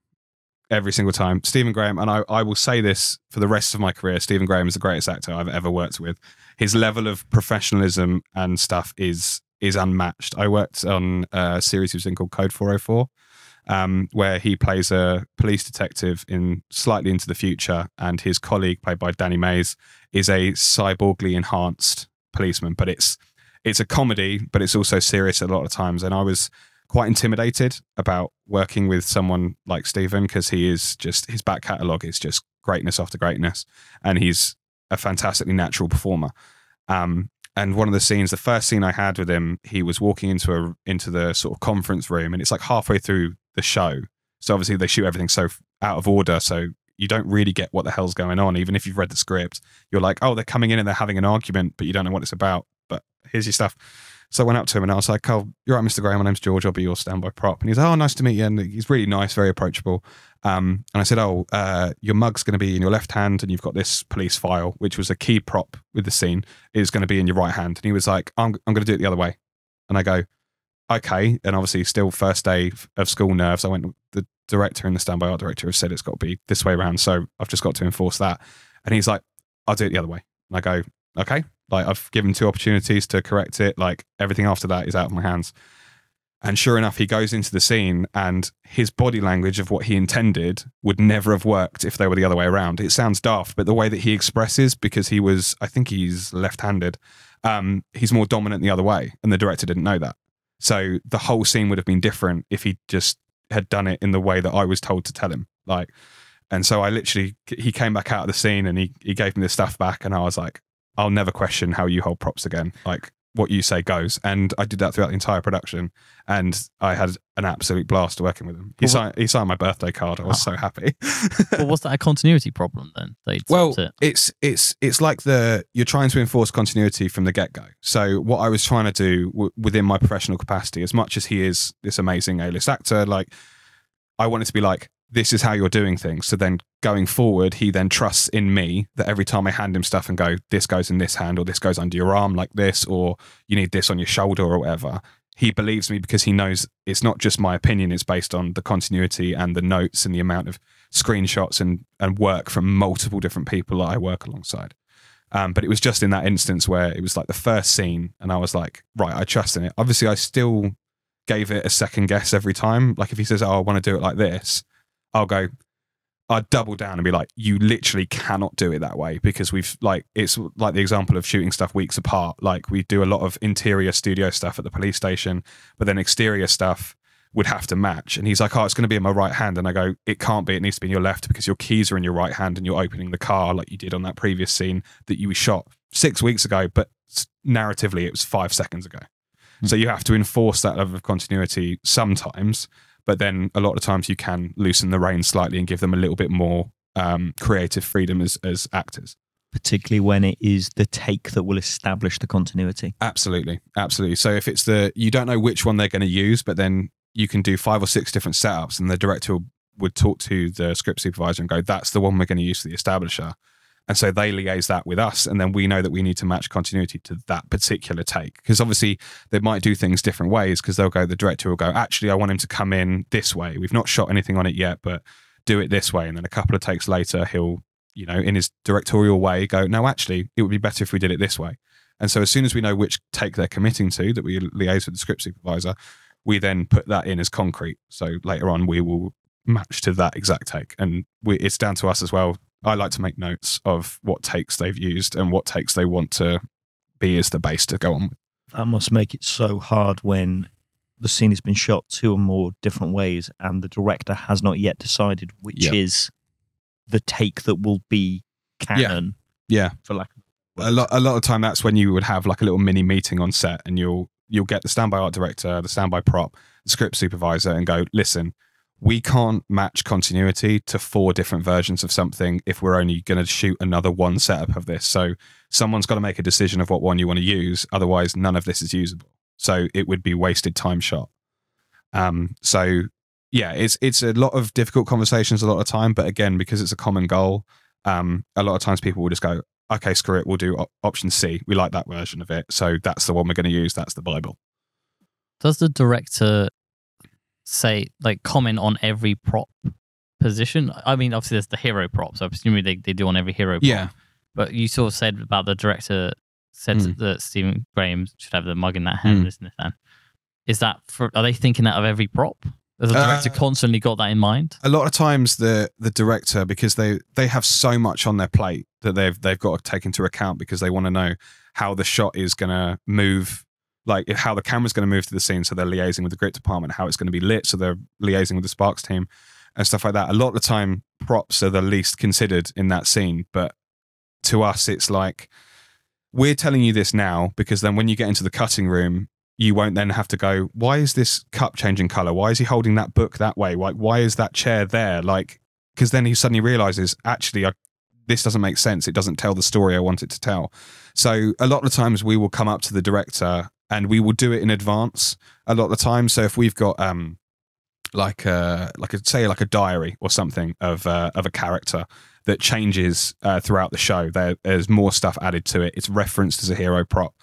Every single time, Stephen Graham, and I, I will say this for the rest of my career. Stephen Graham is the greatest actor I've ever worked with. His level of professionalism and stuff is is unmatched. I worked on a series was in called Code 404, um, where he plays a police detective in slightly into the future, and his colleague, played by Danny Mays, is a cyborgly enhanced policeman. But it's it's a comedy, but it's also serious a lot of times. And I was quite intimidated about working with someone like Stephen because he is just his back catalogue is just greatness after greatness, and he's a fantastically natural performer. Um, and one of the scenes, the first scene I had with him, he was walking into a into the sort of conference room, and it's like halfway through the show. So obviously they shoot everything so out of order, so you don't really get what the hell's going on. Even if you've read the script, you're like, oh, they're coming in and they're having an argument, but you don't know what it's about. But here's your stuff. So I went up to him and I was like, "Oh, you're right, Mr. Graham. My name's George. I'll be your standby prop." And he's, "Oh, nice to meet you." And he's really nice, very approachable. Um, and I said, "Oh, uh, your mug's going to be in your left hand, and you've got this police file, which was a key prop with the scene, is going to be in your right hand." And he was like, "I'm, I'm going to do it the other way." And I go, "Okay." And obviously, still first day of school nerves. I went. The director and the standby art director have said it's got to be this way around, so I've just got to enforce that. And he's like, "I'll do it the other way." And I go, "Okay." Like I've given two opportunities to correct it. Like everything after that is out of my hands. And sure enough, he goes into the scene and his body language of what he intended would never have worked if they were the other way around. It sounds daft, but the way that he expresses, because he was, I think he's left handed, um, he's more dominant the other way. And the director didn't know that. So the whole scene would have been different if he just had done it in the way that I was told to tell him. Like, and so I literally, he came back out of the scene and he, he gave me the stuff back. And I was like, I'll never question how you hold props again. Like, what you say goes. And I did that throughout the entire production. And I had an absolute blast working with him. He, Well, signed, he signed my birthday card. I was so ah. happy. well, was that a continuity problem then? Well, it. it's it's it's like the you're trying to enforce continuity from the get go. So what I was trying to do w- within my professional capacity, as much as he is this amazing A list actor, like I wanted to be like this is how you're doing things. So then going forward, he then trusts in me that every time I hand him stuff and go, this goes in this hand, or this goes under your arm like this, or you need this on your shoulder or whatever. He believes me because he knows it's not just my opinion, it's based on the continuity and the notes and the amount of screenshots and, and work from multiple different people that I work alongside. Um, but it was just in that instance where it was like the first scene, and I was like, right, I trust in it. Obviously, I still gave it a second guess every time. Like if he says, "Oh, I want to do it like this," I'll go. I'd double down and be like, "You literally cannot do it that way because we've like it's like the example of shooting stuff weeks apart. Like we do a lot of interior studio stuff at the police station, but then exterior stuff would have to match. And he's like, "Oh, it's going to be in my right hand," and I go, "It can't be. It needs to be in your left because your keys are in your right hand and you're opening the car like you did on that previous scene that you shot six weeks ago, but narratively it was five seconds ago." Hmm. So you have to enforce that level of continuity sometimes, but then a lot of times you can loosen the reins slightly and give them a little bit more um, creative freedom as as actors. particularly when it is the take that will establish the continuity. Absolutely, absolutely. So if it's the you don't know which one they're going to use, but then you can do five or six different setups, and the director would talk to the script supervisor and go, "That's the one we're going to use for the establisher." And so they liaise that with us, and then we know that we need to match continuity to that particular take. Because obviously they might do things different ways. Because they'll go, the director will go, "Actually, I want him to come in this way. We've not shot anything on it yet, but do it this way." And then a couple of takes later, he'll you know, in his directorial way, go, no, actually, it would be better if we did it this way. And so as soon as we know which take they're committing to, that we liaise with the script supervisor, we then put that in as concrete. So later on, we will match to that exact take. And we, it's down to us as well. I like to make notes of what takes they've used and what takes they want to be as the base to go on with. That must make it so hard when the scene has been shot two or more different ways and the director has not yet decided which Yeah. is the take that will be canon Yeah. for lack of a lot a lot of time that's when you would have like a little mini meeting on set and you'll you'll get the standby art director the standby prop the script supervisor and go listen we can't match continuity to four different versions of something if we're only going to shoot another one setup of this so someone's got to make a decision of what one you want to use otherwise none of this is usable so it would be wasted time shot um so yeah it's it's a lot of difficult conversations a lot of time but again because it's a common goal um a lot of times people will just go okay, screw it, we'll do op- option C. We like that version of it. So that's the one we're going to use. That's the Bible. Does the director say like comment on every prop position? I mean, obviously there's the hero props. I presume they, they do on every hero prop. But you sort of said about the director said Mm. that Stephen Graham should have the mug in that hand, Mm. and this hand. Is that for are they thinking that of every prop? Has the Uh, director constantly got that in mind? A lot of times the the director, because they they have so much on their plate that they've they've got to take into account because they want to know how the shot is going to move, like how the camera's going to move to the scene. So they're liaising with the grip department, how it's going to be lit. So they're liaising with the Sparks team and stuff like that. A lot of the time, props are the least considered in that scene, but to us, it's like we're telling you this now because then when you get into the cutting room, you won't then have to go, why is this cup changing color? Why is he holding that book that way? Like, why is that chair there? Like, because then he suddenly realizes, actually, I, this doesn't make sense. It doesn't tell the story I want it to tell. So a lot of times we will come up to the director and we will do it in advance. A lot of the time. So if we've got, um, like a like a say like a diary or something of uh, of a character that changes uh, throughout the show. There, there's more stuff added to it. It's referenced as a hero prop.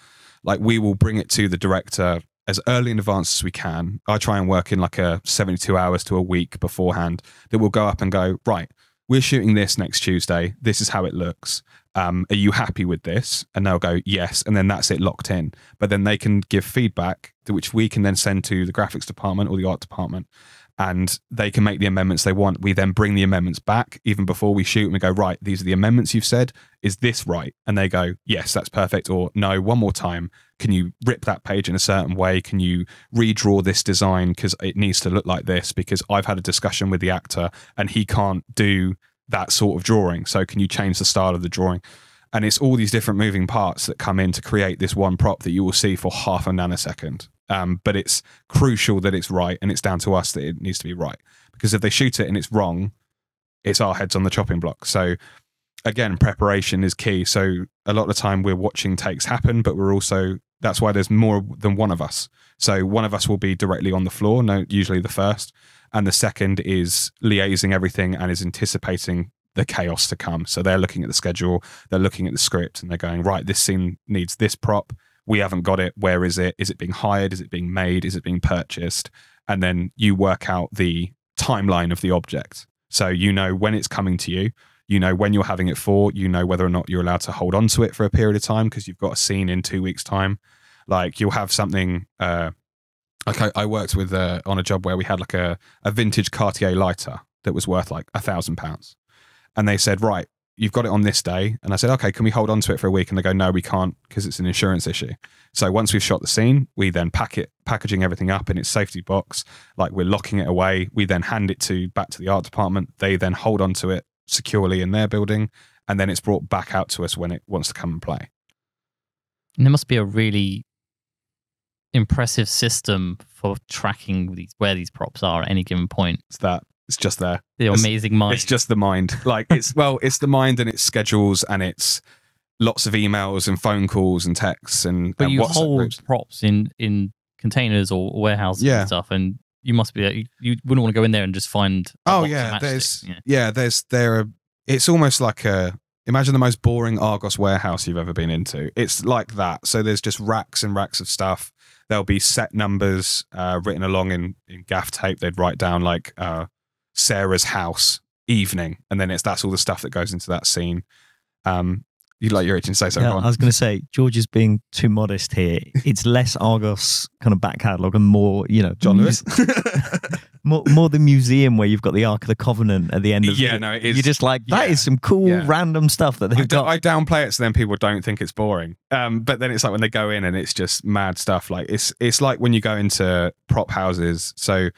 Like we will bring it to the director as early in advance as we can. I try and work in like a 72 hours to a week beforehand that we'll go up and go, right, we're shooting this next Tuesday. This is how it looks. Um, are you happy with this? And they'll go, yes. And then that's it locked in. But then they can give feedback, which we can then send to the graphics department or the art department and they can make the amendments they want. We then bring the amendments back even before we shoot and we go, right, these are the amendments you've said. Is this right? And they go, yes, that's perfect. Or no, one more time. Can you rip that page in a certain way? Can you redraw this design because it needs to look like this? Because I've had a discussion with the actor and he can't do that sort of drawing. So can you change the style of the drawing? And it's all these different moving parts that come in to create this one prop that you will see for half a nanosecond. Um, but it's crucial that it's right, and it's down to us that it needs to be right. Because if they shoot it and it's wrong, it's our heads on the chopping block. So again, preparation is key. So a lot of the time we're watching takes happen, but we're also that's why there's more than one of us. So one of us will be directly on the floor, no, usually the first, and the second is liaising everything and is anticipating the chaos to come. So they're looking at the schedule, they're looking at the script, and they're going, right, this scene needs this prop. We haven't got it. Where is it? Is it being hired? Is it being made? Is it being purchased? And then you work out the timeline of the object. So you know when it's coming to you, you know when you're having it for, you know whether or not you're allowed to hold on to it for a period of time because you've got a scene in two weeks' time. Like you'll have something. Uh, like I, I worked with uh, on a job where we had like a, a vintage Cartier lighter that was worth like a thousand pounds, and they said, right, you've got it on this day. And I said, okay, can we hold on to it for a week? And they go, no, we can't because it's an insurance issue. So once we've shot the scene, we then pack it, packaging everything up in its safety box, like we're locking it away. We then hand it to back to the art department. They then hold on to it securely in their building, and then it's brought back out to us when it wants to come and play. And there must be a really impressive system for tracking these where these props are at any given point. It's that it's just there. The it's, amazing mind. It's just the mind. Like it's well, it's the mind and its schedules and it's lots of emails and phone calls and texts and. But and you WhatsApp hold groups. props in in containers or warehouses Yeah. and stuff, and you must be you, you wouldn't want to go in there and just find. Oh yeah, there's yeah. yeah, there's there are. It's almost like a. Imagine the most boring Argos warehouse you've ever been into. It's like that. So there's just racks and racks of stuff. There'll be set numbers uh, written along in, in gaff tape. They'd write down like uh, Sarah's house evening, and then it's that's all the stuff that goes into that scene. Um, you'd like your itching to say something? Yeah. I was going to say George is being too modest here. It's less Argos kind of back catalogue and more, you know, John Lewis. more, more the museum where you've got the Ark of the Covenant at the end of Yeah, it. no, it is- You're just like that yeah, is some cool yeah. random stuff that they've do- got. I downplay it so then people don't think it's boring. Um, but then it's like when they go in and it's just mad stuff. Like it's it's like when you go into prop houses. So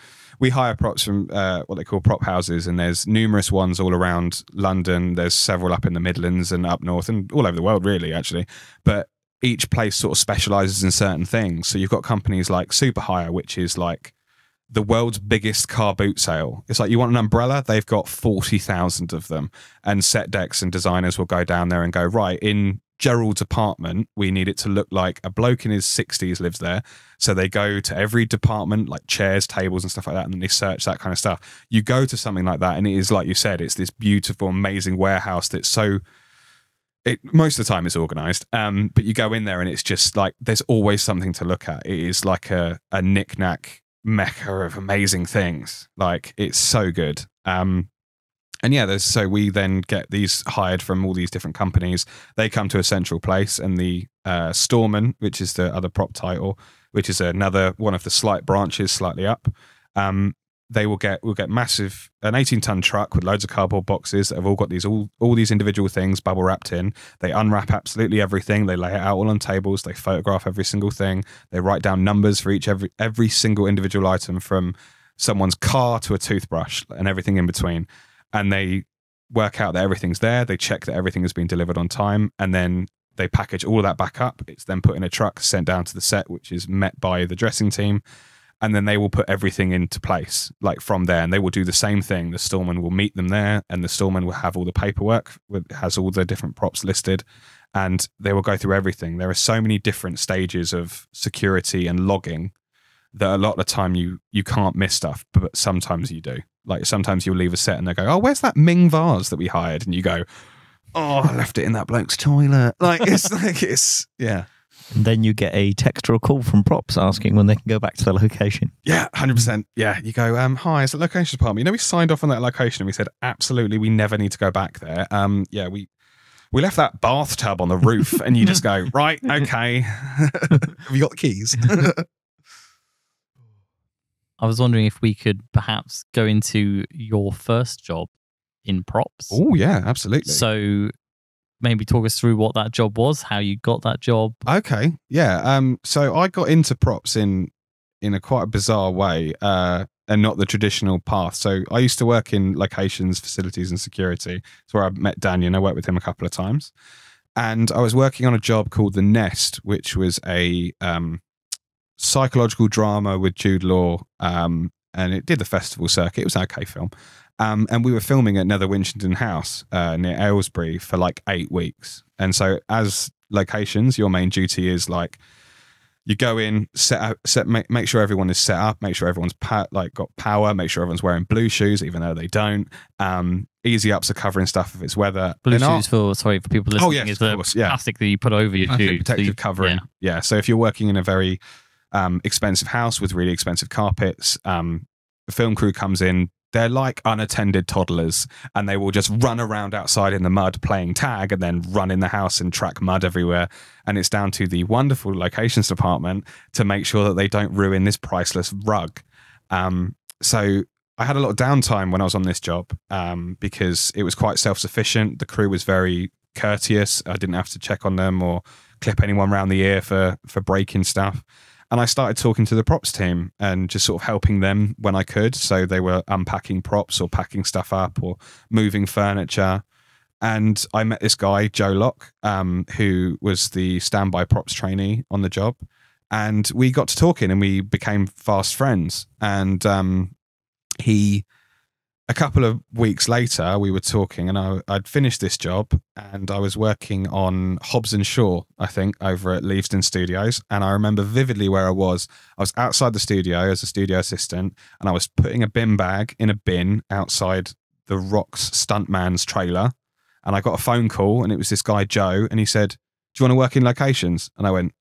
we hire props from uh, what they call prop houses, and there's numerous ones all around London. There's several up in the Midlands and up north and all over the world, really, actually. But each place sort of specializes in certain things. So you've got companies like Superhire, which is like the world's biggest car boot sale. It's like you want an umbrella, they've got 40,000 of them. And set decs and designers will go down there and go, right, in Gerald's apartment, we need it to look like a bloke in his 60s lives there. So they go to every department, like chairs, tables, and stuff like that, and then they search that kind of stuff. You go to something like that, and it is, like you said, it's this beautiful, amazing warehouse that's so it most of the time it's organized um but you go in there and it's just like there's always something to look at it is like a a knick-knack mecca of amazing things like it's so good um and yeah there's so we then get these hired from all these different companies. They come to a central place and the uh storeman which is the other prop title which is another one of the slight branches slightly up um they will get will get massive an 18 ton truck with loads of cardboard boxes that have all got these all all these individual things bubble wrapped in. They unwrap absolutely everything. They lay it out all on tables. They photograph every single thing. They write down numbers for each every every single individual item from someone's car to a toothbrush and everything in between and they work out that everything's there. They check that everything has been delivered on time and then they package all of that back up. It's then put in a truck sent down to the set which is met by the dressing team and then they will put everything into place like from there. And they will do the same thing. The storeman will meet them there and the storeman will have all the paperwork has all the different props listed and they will go through everything. There are so many different stages of security and logging that a lot of the time you you can't miss stuff but sometimes you do like sometimes you'll leave a set and they go oh where's that ming vase that we hired and you go oh i left it in that bloke's toilet like it's like it's yeah and then you get a text or a call from props asking when they can go back to the location. Yeah, hundred percent. Yeah, you go. Um, hi, it's the location department. You know, we signed off on that location and we said absolutely we never need to go back there. Um, yeah, we we left that bathtub on the roof, and you just go right. Okay, have you got the keys? I was wondering if we could perhaps go into your first job in props. oh yeah, absolutely. So maybe talk us through what that job was, how you got that job. Okay, yeah. Um, so I got into props in in a quite a bizarre way, uh, and not the traditional path. So I used to work in locations, facilities, and security. It's where I met Danion. I worked with him a couple of times, and I was working on a job called The Nest, which was a um, psychological drama with Jude Law, um, and it did the festival circuit. It was an okay film. Um, and we were filming at Nether Winchendon House uh, near Aylesbury for like eight weeks. And so, as locations, your main duty is like You go in, set up, set make, make sure everyone is set up, make sure everyone's pa- like got power, make sure everyone's wearing blue shoes, even though they don't. Um, easy ups are covering stuff if it's weather. Blue our- shoes for sorry for people listening Oh, yes, is the course, yeah. plastic that you put over your shoes. so protective you- covering. yeah. Yeah. So if you're working in a very um, expensive house with really expensive carpets, um, the film crew comes in. They're like unattended toddlers, and they will just run around outside in the mud playing tag, and then run in the house and track mud everywhere. And it's down to the wonderful locations department to make sure that they don't ruin this priceless rug. Um, so I had a lot of downtime when I was on this job um, because it was quite self sufficient. The crew was very courteous. I didn't have to check on them or clip anyone round the ear for for breaking stuff. And I started talking to the props team and just sort of helping them when I could. So they were unpacking props or packing stuff up or moving furniture. And I met this guy, Joe Locke, um, who was the standby props trainee on the job. And we got to talking and we became fast friends. And um, he a couple of weeks later, we were talking, and I, I'd finished this job, and I was working on Hobbs and Shaw, I think, over at Leavesden Studios. And I remember vividly where I was. I was outside the studio as a studio assistant, and I was putting a bin bag in a bin outside the Rocks stuntman's trailer. And I got a phone call, and it was this guy Joe, and he said, "Do you want to work in locations?" And I went,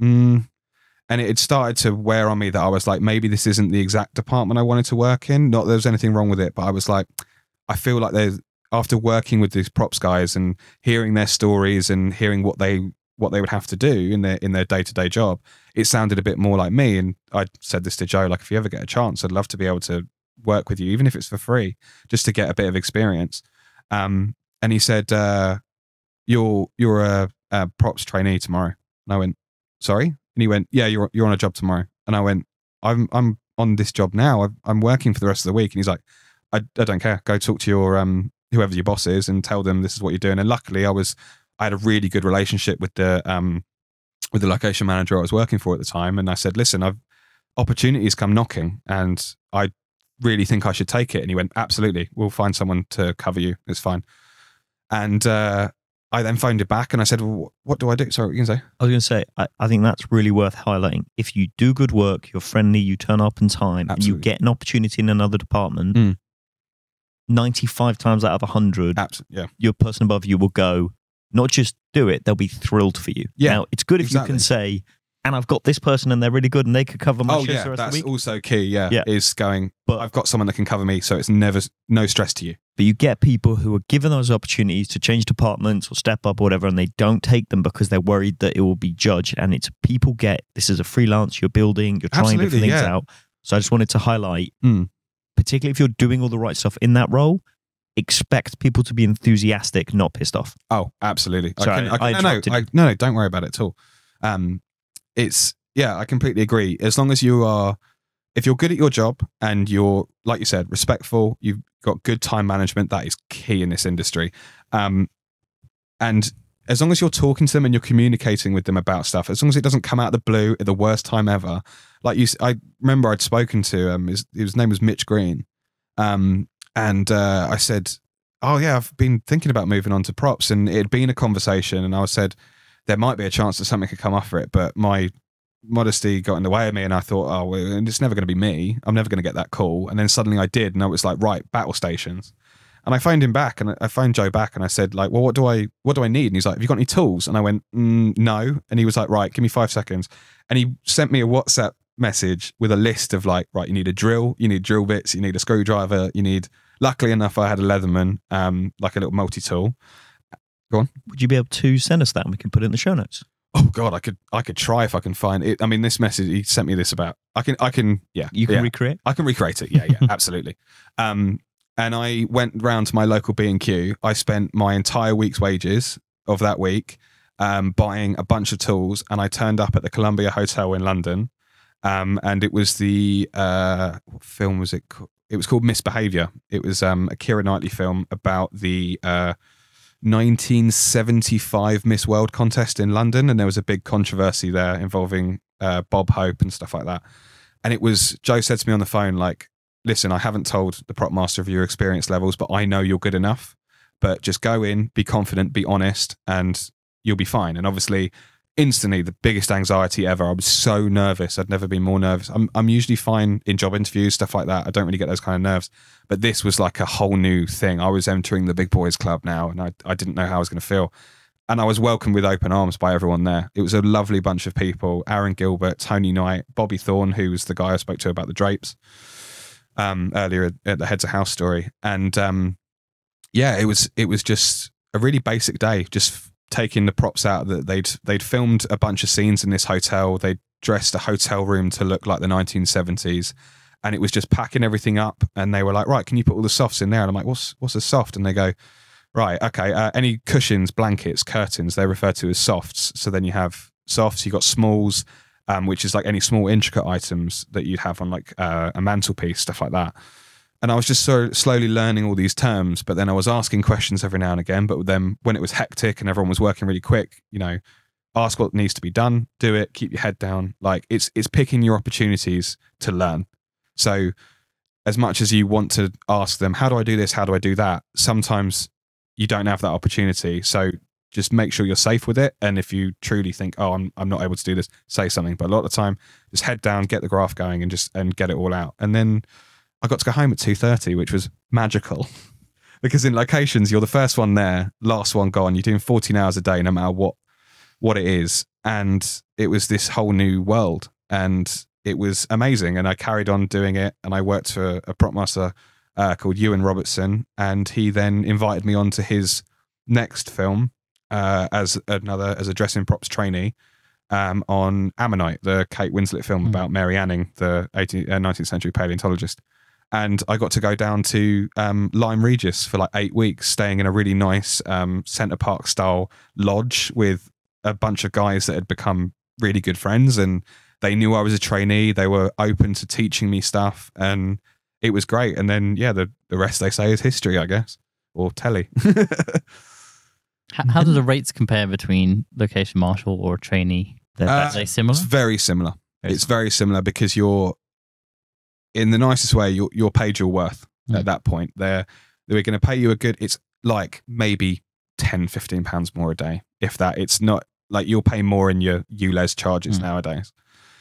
mm. And it had started to wear on me that I was like, maybe this isn't the exact department I wanted to work in. Not that there was anything wrong with it, but I was like, I feel like there's after working with these props guys and hearing their stories and hearing what they what they would have to do in their in their day to day job, it sounded a bit more like me. And I said this to Joe, like if you ever get a chance, I'd love to be able to work with you, even if it's for free, just to get a bit of experience. Um, and he said, uh, "You're you're a, a props trainee tomorrow." And I went, "Sorry." And he went, "Yeah, you're you're on a job tomorrow." And I went, "I'm I'm on this job now. I'm, working for the rest of the week." And he's like, "I, I don't care. Go talk to your um whoever your boss is and tell them this is what you're doing." And luckily, I was I had a really good relationship with the um with the location manager I was working for at the time, and I said, "Listen, I've opportunities come knocking, and I really think I should take it." And he went, "Absolutely, we'll find someone to cover you. It's fine." And uh, I then phoned it back and I said, well, "What do I do?" Sorry, what you can say? I was going to say, I, I think that's really worth highlighting. If you do good work, you're friendly, you turn up in time, and you get an opportunity in another department, Mm. 95 times out of 100, Absolutely, yeah. your person above you will go, not just do it, they'll be thrilled for you. Yeah, Now, it's good if you can say, and I've got this person and they're really good and they could cover my Oh yeah, the rest of that's also key. Yeah, Yeah. is going. But- I've got someone that can cover me, so it's never no stress to you. But you get people who are given those opportunities to change departments or step up or whatever, and they don't take them because they're worried that it will be judged. And it's people get this is a freelance, you're building, you're trying different things yeah. out. So I just wanted to highlight, Mm. particularly if you're doing all the right stuff in that role, expect people to be enthusiastic, not pissed off. Oh, absolutely. Sorry, I can, I I can, no, no, I, no, no, don't worry about it at all. Um, it's yeah, I completely agree. As long as you are, if you're good at your job and you're like you said, respectful, you've got good time management. That is key in this industry. Um, and as long as you're talking to them and you're communicating with them about stuff, as long as it doesn't come out of the blue at the worst time ever. Like you, I remember I'd spoken to um, his, his name was Mitch Green, um, and uh, I said, "Oh yeah, I've been thinking about moving on to props," and it had been a conversation, and I said there might be a chance that something could come off for it, but my modesty got in the way of me, and I thought, "Oh, well, it's never going to be me. I'm never going to get that call." And then suddenly I did, and I was like, "Right, battle stations." And I phoned him back, and I- phoned Joe back, and I said, "Like, well, what do I, what do I need?" And he's like, "Have you got any tools?" And I went, mm, "No." And he was like, "Right, give me five seconds." And he sent me a WhatsApp message with a list of like, right, you need a drill, you need drill bits, you need a screwdriver, you need. Luckily enough, I had a Leatherman, um, like a little multi tool. Go on. Would you be able to send us that and we can put it in the show notes? Oh God, I could, I could try if I can find it. I mean, this message he sent me this about. I can, I can, yeah, You can yeah. recreate? I can recreate it. Yeah, yeah, absolutely. Um, and I went round to my local B and Q. I spent my entire week's wages of that week um, buying a bunch of tools, and I turned up at the Columbia Hotel in London. Um, and it was the uh, what film was it? It was called Misbehavior. It was um, a Kira Knightley film about the uh, 1975 Miss World contest in London, and there was a big controversy there involving uh, Bob Hope and stuff like that. And it was Joe said to me on the phone, like, "Listen, I haven't told the prop master of your experience levels, but I know you're good enough. But just go in, be confident, be honest, and you'll be fine." And obviously, instantly the biggest anxiety ever. I was so nervous. I'd never been more nervous. I'm I'm usually fine in job interviews, stuff like that. I don't really get those kind of nerves. But this was like a whole new thing. I was entering the big boys club now, and I, I didn't know how I was going to feel. And I was welcomed with open arms by everyone there. It was a lovely bunch of people Aaron Gilbert, Tony Knight, Bobby Thorne, who was the guy I spoke to about the drapes um, earlier at the Hedsor House story. And um, yeah, it was it was just a really basic day, just taking the props out that they'd they'd filmed a bunch of scenes in this hotel. They dressed a hotel room to look like the 1970s, and it was just packing everything up. And they were like, "Right, can you put all the softs in there?" And I'm like, "What's what's a soft?" And they go, "Right, okay. Uh, any cushions, blankets, curtains, they're referred to as softs. So then you have softs. You got smalls." Um, which is like any small intricate items that you'd have on like uh, a mantelpiece, stuff like that and I was just so slowly learning all these terms. But then I was asking questions every now and again. But then when it was hectic and everyone was working really quick, you know, ask what needs to be done, do it, keep your head down. Like it's it's picking your opportunities to learn. So as much as you want to ask them, how do I do this? How do I do that? Sometimes you don't have that opportunity. So just make sure you're safe with it. And if you truly think, oh, I'm, I'm not able to do this, say something. But a lot of the time, just head down, get the graph going, and just and get it all out. And then I got to go home at 2.30, which was magical. because in locations, you're the first one there, last one gone. You're doing 14 hours a day, no matter what what it is. And it was this whole new world. And it was amazing. And I carried on doing it. And I worked for a prop master uh, called Ewan Robertson. And he then invited me on to his next film uh, as another, as a dressing props trainee. Um, on Ammonite, the Kate Winslet film mm. about Mary Anning, the 18th, uh, 19th century paleontologist and I got to go down to um, Lyme Regis for like eight weeks, staying in a really nice um, Center Park style lodge with a bunch of guys that had become really good friends, and they knew I was a trainee. They were open to teaching me stuff, and it was great. And then, yeah, the the rest they say is history, I guess, or telly. how, how do the rates compare between location marshal or trainee? They're, uh, they similar. It's very similar. Very it's similar. very similar because you're in the nicest way, you're, you're paid your worth mm. at that point. They're, they're going to pay you a good, it's like maybe 10, 15 pounds more a day. If that, it's not like you'll pay more in your ULEZ charges mm. nowadays.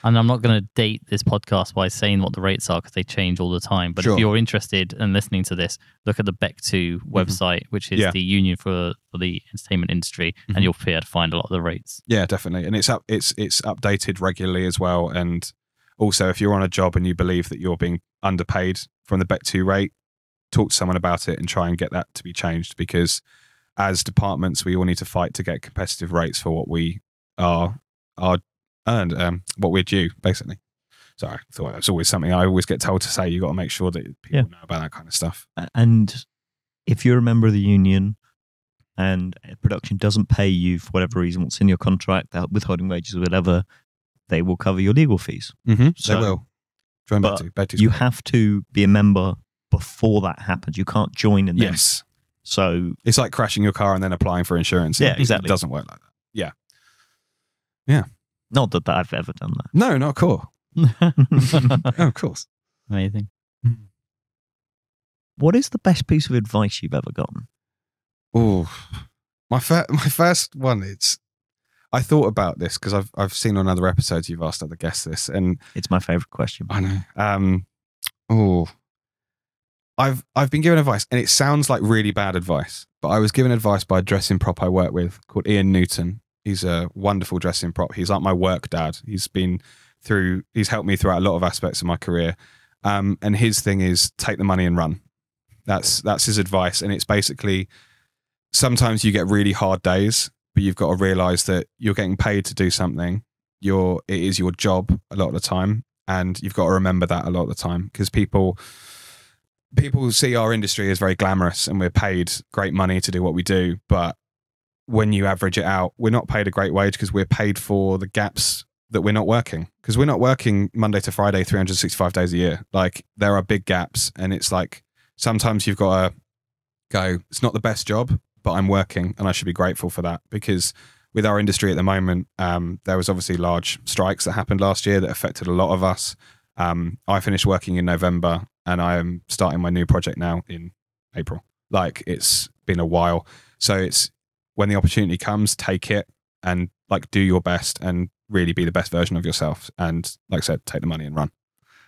And I'm not going to date this podcast by saying what the rates are because they change all the time. But sure. if you're interested and in listening to this, look at the BECTU mm-hmm. website, mm-hmm. which is yeah. the union for, for the entertainment industry, mm-hmm. and you'll be able to find a lot of the rates. Yeah, definitely. And it's up, it's it's updated regularly as well. And also, if you're on a job and you believe that you're being underpaid from the BECTU rate, talk to someone about it and try and get that to be changed because as departments, we all need to fight to get competitive rates for what we are are earned, um, what we're due, basically. So I thought that's always something I always get told to say. You got to make sure that people yeah. know about that kind of stuff. And if you're a member of the union and production doesn't pay you for whatever reason, what's in your contract, that withholding wages or whatever, they will cover your legal fees. Mm-hmm. So, they will. Join but you have to be a member before that happens. You can't join in. Yes. So it's like crashing your car and then applying for insurance. Yeah, exactly. It doesn't work like that. Yeah. Yeah. Not that I've ever done that. No, not cool. oh, of course. Amazing. What is the best piece of advice you've ever gotten? Oh, my fir- my first one. It's I thought about this because I've I've seen on other episodes you've asked other guests this, and it's my favorite question. I know. Um, oh, I've I've been given advice, and it sounds like really bad advice, but I was given advice by a dressing prop I work with called Ian Newton. He's a wonderful dressing prop. He's like my work dad. He's been through. He's helped me throughout a lot of aspects of my career. Um, and his thing is take the money and run. That's that's his advice, and it's basically sometimes you get really hard days but you've got to realize that you're getting paid to do something. It is your job a lot of the time, and you've got to remember that a lot of the time because people people see our industry as very glamorous and we're paid great money to do what we do, but when you average it out, we're not paid a great wage because we're paid for the gaps that we're not working because we're not working Monday to Friday 365 days a year. Like there are big gaps and it's like sometimes you've got to go it's not the best job but I'm working and I should be grateful for that because with our industry at the moment, um, there was obviously large strikes that happened last year that affected a lot of us. Um, I finished working in November and I am starting my new project now in April. Like it's been a while. So it's when the opportunity comes, take it. and like do your best and really be the best version of yourself. And like I said, take the money and run.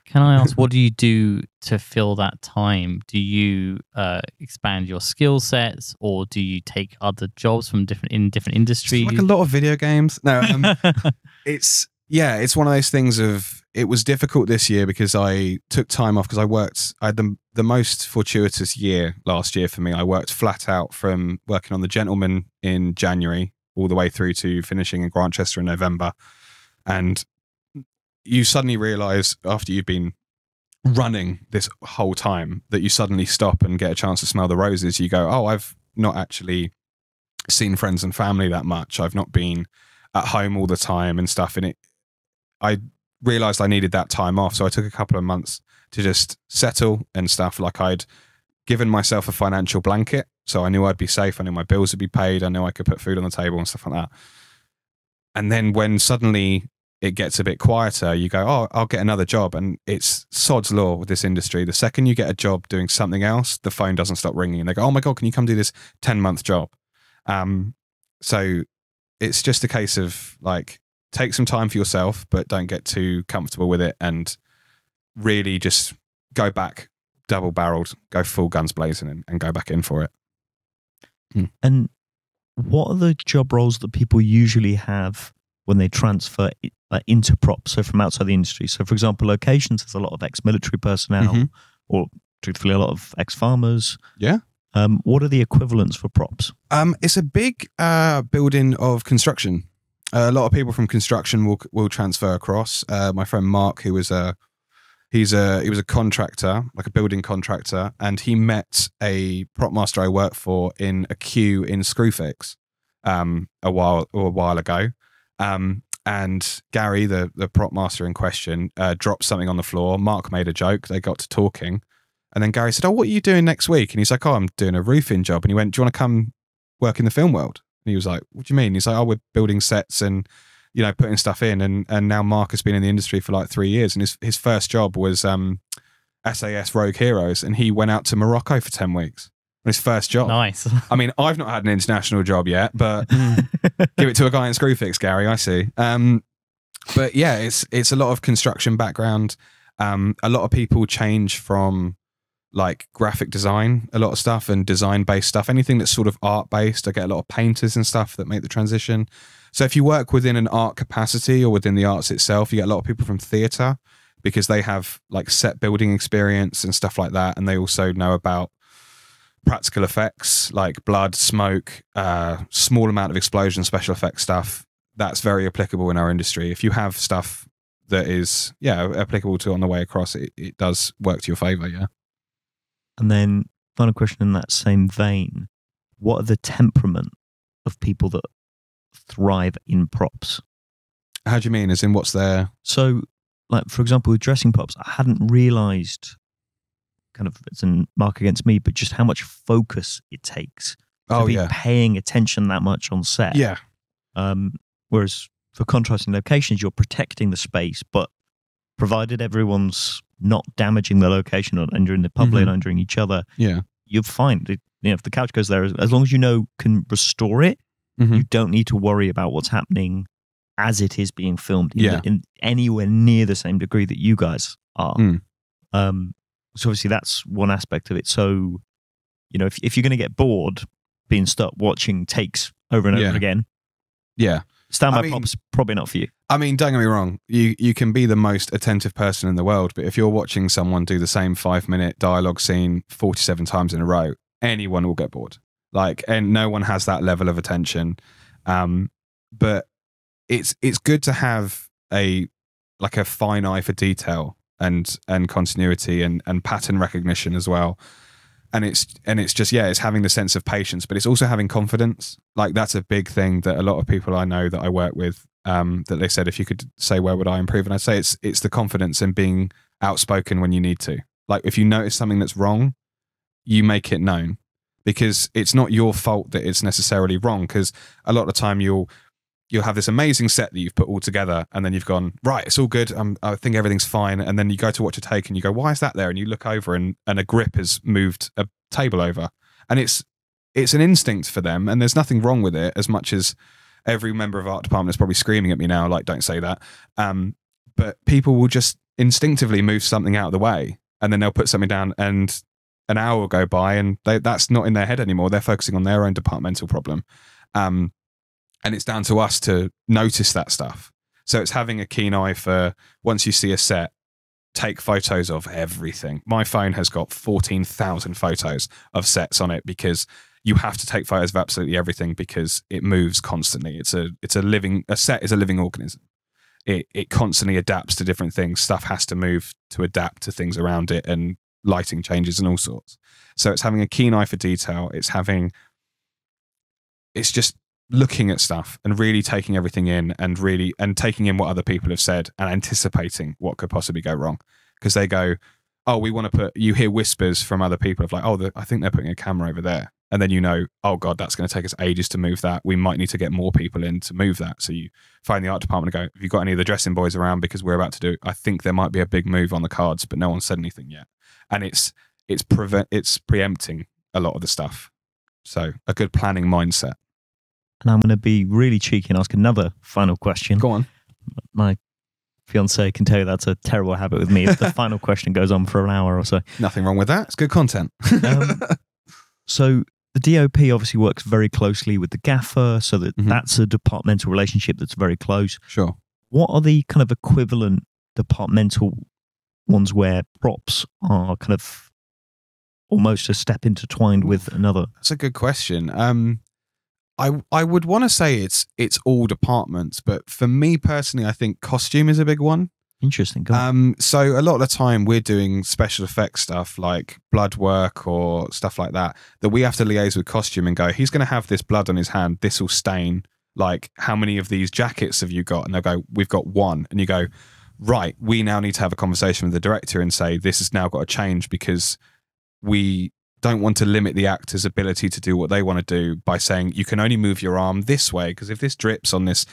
Can I ask, what do you do to fill that time? Do you uh, expand your skill sets, or do you take other jobs from different in different industries? It's like a lot of video games. No, um, it's yeah, it's one of those things of it was difficult this year because I took time off because I worked. I had the the most fortuitous year last year for me. I worked flat out from working on the Gentlemen in January all the way through to finishing in Grantchester in November, and you suddenly realize after you've been running this whole time that you suddenly stop and get a chance to smell the roses. You go, oh, I've not actually seen friends and family that much. I've not been at home all the time and stuff. And it, I realized I needed that time off. So I took a couple of months to just settle and stuff. Like I'd given myself a financial blanket. So I knew I'd be safe. I knew my bills would be paid. I knew I could put food on the table and stuff like that. And then when suddenly it gets a bit quieter, you go, oh, I'll get another job. And it's sod's law with this industry. The second you get a job doing something else, the phone doesn't stop ringing. And they go, oh my God, can you come do this 10 month job? Um, so it's just a case of like, take some time for yourself, but don't get too comfortable with it and really just go back double barreled, go full guns blazing and, and go back in for it. Hmm. And what are the job roles that people usually have when they transfer into props, so from outside the industry. So, for example, locations, there's a lot of ex military personnel mm-hmm. or truthfully, a lot of ex farmers. Yeah. Um, what are the equivalents for props? Um, it's a big uh, building of construction. Uh, a lot of people from construction will will transfer across. Uh, my friend Mark, who was a he's a he was a contractor, like a building contractor, and he met a prop master I worked for in a queue in Screwfix um, a while or a while ago, um, and Gary, the the prop master in question, uh, dropped something on the floor. Mark made a joke. They got to talking, and then Gary said, "Oh, what are you doing next week?" And he's like, "Oh, I'm doing a roofing job." And he went, "Do you want to come work in the film world?" And he was like, "What do you mean?" He's like, "Oh, we're building sets and." You know, putting stuff in, and and now Mark has been in the industry for like three years, and his his first job was um, SAS Rogue Heroes, and he went out to Morocco for ten weeks his first job. Nice. I mean, I've not had an international job yet, but give it to a guy in Screwfix, Gary. I see. Um, but yeah, it's it's a lot of construction background. Um, a lot of people change from like graphic design, a lot of stuff, and design based stuff. Anything that's sort of art based. I get a lot of painters and stuff that make the transition. So if you work within an art capacity or within the arts itself, you get a lot of people from theatre because they have like set building experience and stuff like that, and they also know about practical effects like blood, smoke, uh, small amount of explosion, special effects stuff. That's very applicable in our industry. If you have stuff that is, yeah, applicable to on the way across, it, it does work to your favor. Yeah. And then, final question in that same vein what are the temperament of people that thrive in props? How do you mean? As in, what's their. So, like, for example, with dressing props, I hadn't realized kind of it's a mark against me, but just how much focus it takes to oh, be yeah. paying attention that much on set. Yeah. Um, whereas for contrasting locations, you're protecting the space, but provided everyone's not damaging the location or injuring the public mm-hmm. and injuring each other, yeah, you're fine. it, you know, if the couch goes there, as long as you know can restore it, mm-hmm. you don't need to worry about what's happening as it is being filmed yeah. in, in anywhere near the same degree that you guys are. Mm. Um, so obviously that's one aspect of it. So, you know, if if you're going to get bored being stuck watching takes over and over Yeah. again, Yeah. standby I mean- props probably not for you. I mean, don't get me wrong. You you can be the most attentive person in the world, but if you're watching someone do the same five minute dialogue scene forty seven times in a row, anyone will get bored. Like, and no one has that level of attention. Um, but it's it's good to have a like a fine eye for detail and and continuity and and pattern recognition as well. And it's and it's just yeah, it's having the sense of patience, but it's also having confidence. Like that's a big thing that a lot of people I know that I work with um, that they said if you could say where would I improve, and I'd say it's it's the confidence and being outspoken when you need to. Like if you notice something that's wrong, you make it known because it's not your fault that it's necessarily wrong. Because a lot of the time you'll you'll have this amazing set that you've put all together and then you've gone right it's all good um, i think everything's fine and then you go to watch a take and you go why is that there and you look over and, and a grip has moved a table over and it's it's an instinct for them and there's nothing wrong with it as much as every member of art department is probably screaming at me now, like, don't say that. Um, but people will just instinctively move something out of the way and then they'll put something down and an hour will go by and they, that's not in their head anymore. They're focusing on their own departmental problem. Um, and it's down to us to notice that stuff. So it's having a keen eye for once you see a set, take photos of everything. My phone has got 14,000 photos of sets on it because you have to take photos of absolutely everything because it moves constantly. It's a it's a living a set is a living organism. It it constantly adapts to different things. Stuff has to move to adapt to things around it and lighting changes and all sorts. So it's having a keen eye for detail. It's having it's just looking at stuff and really taking everything in and really and taking in what other people have said and anticipating what could possibly go wrong. Because they go oh we want to put you hear whispers from other people of like oh the, i think they're putting a camera over there. And then you know oh god that's going to take us ages to move that. We might need to get more people in to move that. So you find the art department and go have you got any of the dressing boys around? Because we're about to do i think there might be a big move on the cards but no one said anything yet. And it's it's prevent it's preempting a lot of the stuff. So a good planning mindset and I'm going to be really cheeky and ask another final question. Go on. My fiance can tell you that's a terrible habit with me. If the final question goes on for an hour or so, nothing wrong with that. It's good content. um, so the DOP obviously works very closely with the gaffer, so that mm-hmm. that's a departmental relationship that's very close. Sure. What are the kind of equivalent departmental ones where props are kind of almost a step intertwined with another? That's a good question. Um, I I would want to say it's it's all departments, but for me personally, I think costume is a big one. Interesting. Um, so a lot of the time we're doing special effects stuff like blood work or stuff like that. That we have to liaise with costume and go, he's going to have this blood on his hand. This will stain. Like, how many of these jackets have you got? And they'll go, we've got one. And you go, right. We now need to have a conversation with the director and say this has now got to change because we don't want to limit the actor's ability to do what they want to do by saying you can only move your arm this way because if this drips on this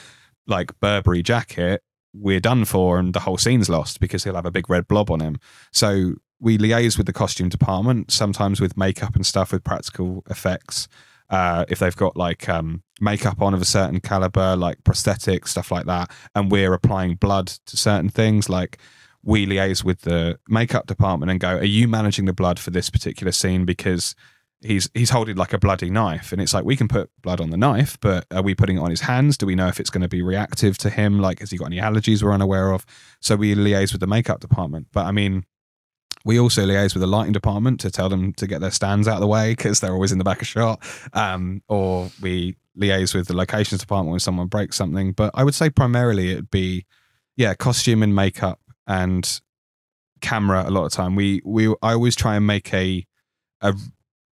like Burberry jacket, we're done for and the whole scene's lost because he'll have a big red blob on him. So we liaise with the costume department, sometimes with makeup and stuff with practical effects. Uh, if they've got like um, makeup on of a certain caliber, like prosthetics, stuff like that, and we're applying blood to certain things, like we liaise with the makeup department and go, "Are you managing the blood for this particular scene?" Because he's he's holding like a bloody knife, and it's like we can put blood on the knife, but are we putting it on his hands? Do we know if it's going to be reactive to him? Like, has he got any allergies we're unaware of? So we liaise with the makeup department. But I mean, we also liaise with the lighting department to tell them to get their stands out of the way because they're always in the back of shot. Um, or we liaise with the locations department when someone breaks something. But I would say primarily it'd be, yeah, costume and makeup and camera a lot of time. We we I always try and make a a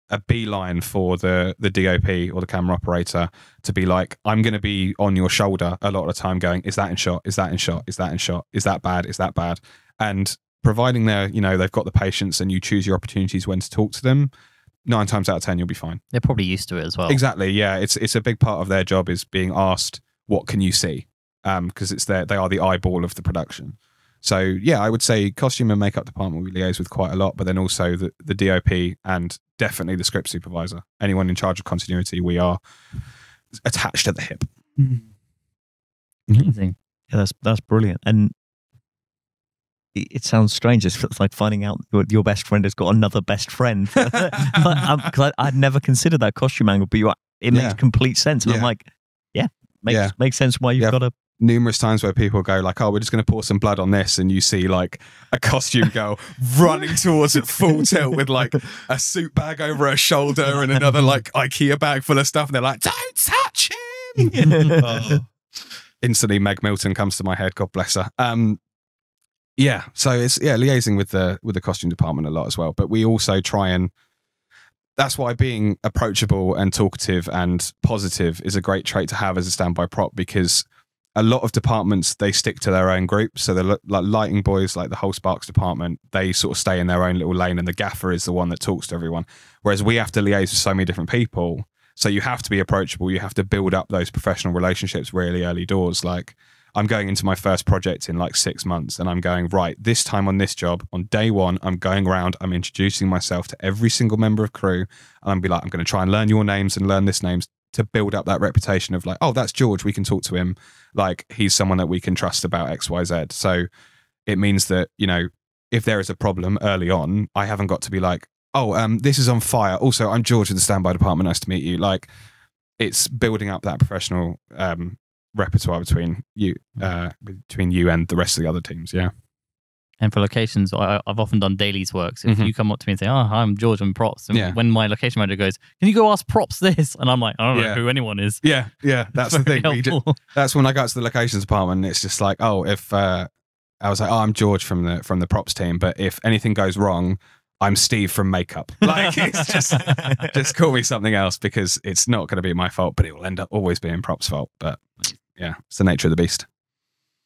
a beeline for the the DOP or the camera operator to be like, I'm going to be on your shoulder a lot of the time, going, is that in shot? Is that in shot? Is that in shot? Is that bad? Is that bad? And providing they're you know they've got the patience and you choose your opportunities when to talk to them, nine times out of ten you'll be fine. They're probably used to it as well. Exactly. Yeah, it's it's a big part of their job is being asked, what can you see? Because um, it's their they are the eyeball of the production. So yeah, I would say costume and makeup department we liaise with quite a lot, but then also the, the DOP and definitely the script supervisor. Anyone in charge of continuity, we are attached at the hip. Amazing. Yeah, that's that's brilliant. And it, it sounds strange. It's like finding out your, your best friend has got another best friend. Because um, I, I'd never considered that costume angle, but you are, it makes yeah. complete sense. And yeah. I'm like, yeah, makes yeah. makes sense why you've got a numerous times where people go like, "Oh, we're just going to pour some blood on this," and you see like a costume girl running towards it full tilt with like a suit bag over her shoulder and another like IKEA bag full of stuff, and they're like, "Don't touch him!" oh. Instantly, Meg Milton comes to my head. God bless her. Um, yeah, so it's yeah liaising with the with the costume department a lot as well, but we also try and. That's why being approachable and talkative and positive is a great trait to have as a standby prop because a lot of departments they stick to their own group. So the like lighting boys, like the whole Sparks department, they sort of stay in their own little lane, and the gaffer is the one that talks to everyone. Whereas we have to liaise with so many different people, so you have to be approachable. You have to build up those professional relationships really early doors. Like I'm going into my first project in like six months, and I'm going right this time on this job on day one. I'm going around. I'm introducing myself to every single member of crew, and I'm be like, I'm going to try and learn your names and learn this names to build up that reputation of like, oh, that's George. We can talk to him. Like he's someone that we can trust about X, Y, Z. So it means that you know if there is a problem early on, I haven't got to be like, oh, um, this is on fire. Also, I'm George of the standby department. Nice to meet you. Like it's building up that professional um, repertoire between you uh, between you and the rest of the other teams. Yeah. And for locations, I, have often done dailies work. So if mm-hmm. you come up to me and say, "Oh, hi, I'm George, I'm props," and yeah. when my location manager goes, "Can you go ask props this?" and I'm like, "I don't yeah. know who anyone is." Yeah, yeah, that's the thing. Just, that's when I got to the locations department. It's just like, oh, if uh, I was like, "Oh, I'm George from the from the props team," but if anything goes wrong, I'm Steve from makeup. Like it's just just call me something else because it's not going to be my fault, but it will end up always being props' fault. But yeah, it's the nature of the beast.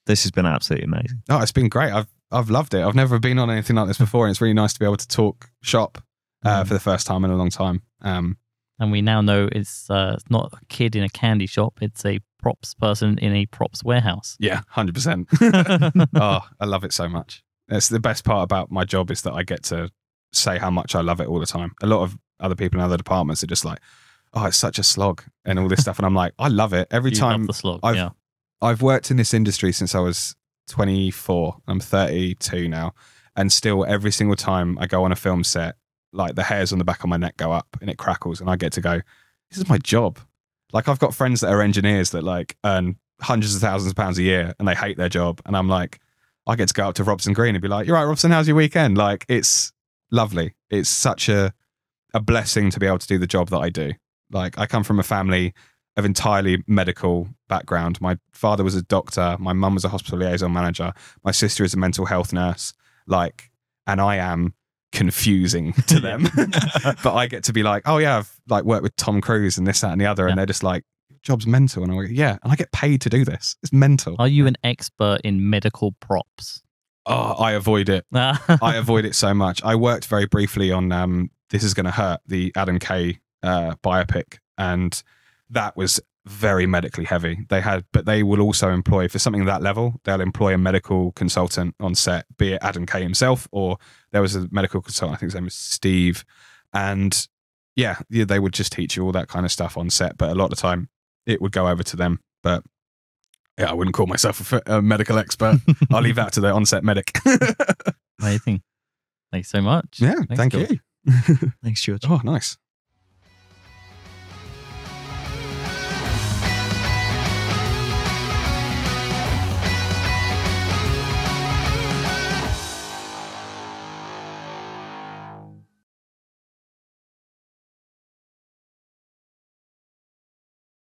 This has been absolutely amazing. Oh, it's been great. I've I've loved it. I've never been on anything like this before, and it's really nice to be able to talk shop uh, mm. for the first time in a long time. Um, and we now know it's uh, not a kid in a candy shop; it's a props person in a props warehouse. Yeah, hundred percent. Oh, I love it so much. It's the best part about my job is that I get to say how much I love it all the time. A lot of other people in other departments are just like, "Oh, it's such a slog," and all this stuff, and I'm like, "I love it every you time." the slog, I've, yeah. I've worked in this industry since I was 24. I'm 32 now, and still every single time I go on a film set, like the hairs on the back of my neck go up and it crackles, and I get to go, "This is my job." Like I've got friends that are engineers that like earn hundreds of thousands of pounds a year, and they hate their job, and I'm like, I get to go up to Robson Green and be like, "You're right, Robson. How's your weekend?" Like it's lovely. It's such a a blessing to be able to do the job that I do. Like I come from a family of entirely medical background. My father was a doctor, my mum was a hospital liaison manager, my sister is a mental health nurse. Like and I am confusing to them. but I get to be like, oh yeah, I've like worked with Tom Cruise and this, that, and the other, yeah. and they're just like, job's mental. And I'm like, yeah, and I get paid to do this. It's mental. Are you an expert in medical props? Oh, I avoid it. I avoid it so much. I worked very briefly on um, This Is Gonna Hurt, the Adam Kay uh, biopic, and that was very medically heavy. They had, but they will also employ for something that level. They'll employ a medical consultant on set, be it Adam Kay himself or there was a medical consultant. I think his name was Steve, and yeah, yeah, they would just teach you all that kind of stuff on set. But a lot of the time, it would go over to them. But yeah, I wouldn't call myself a, a medical expert. I'll leave that to the on-set medic. Amazing. Thanks so much. Yeah, Thanks, thank George. you. Thanks, George. Oh, nice.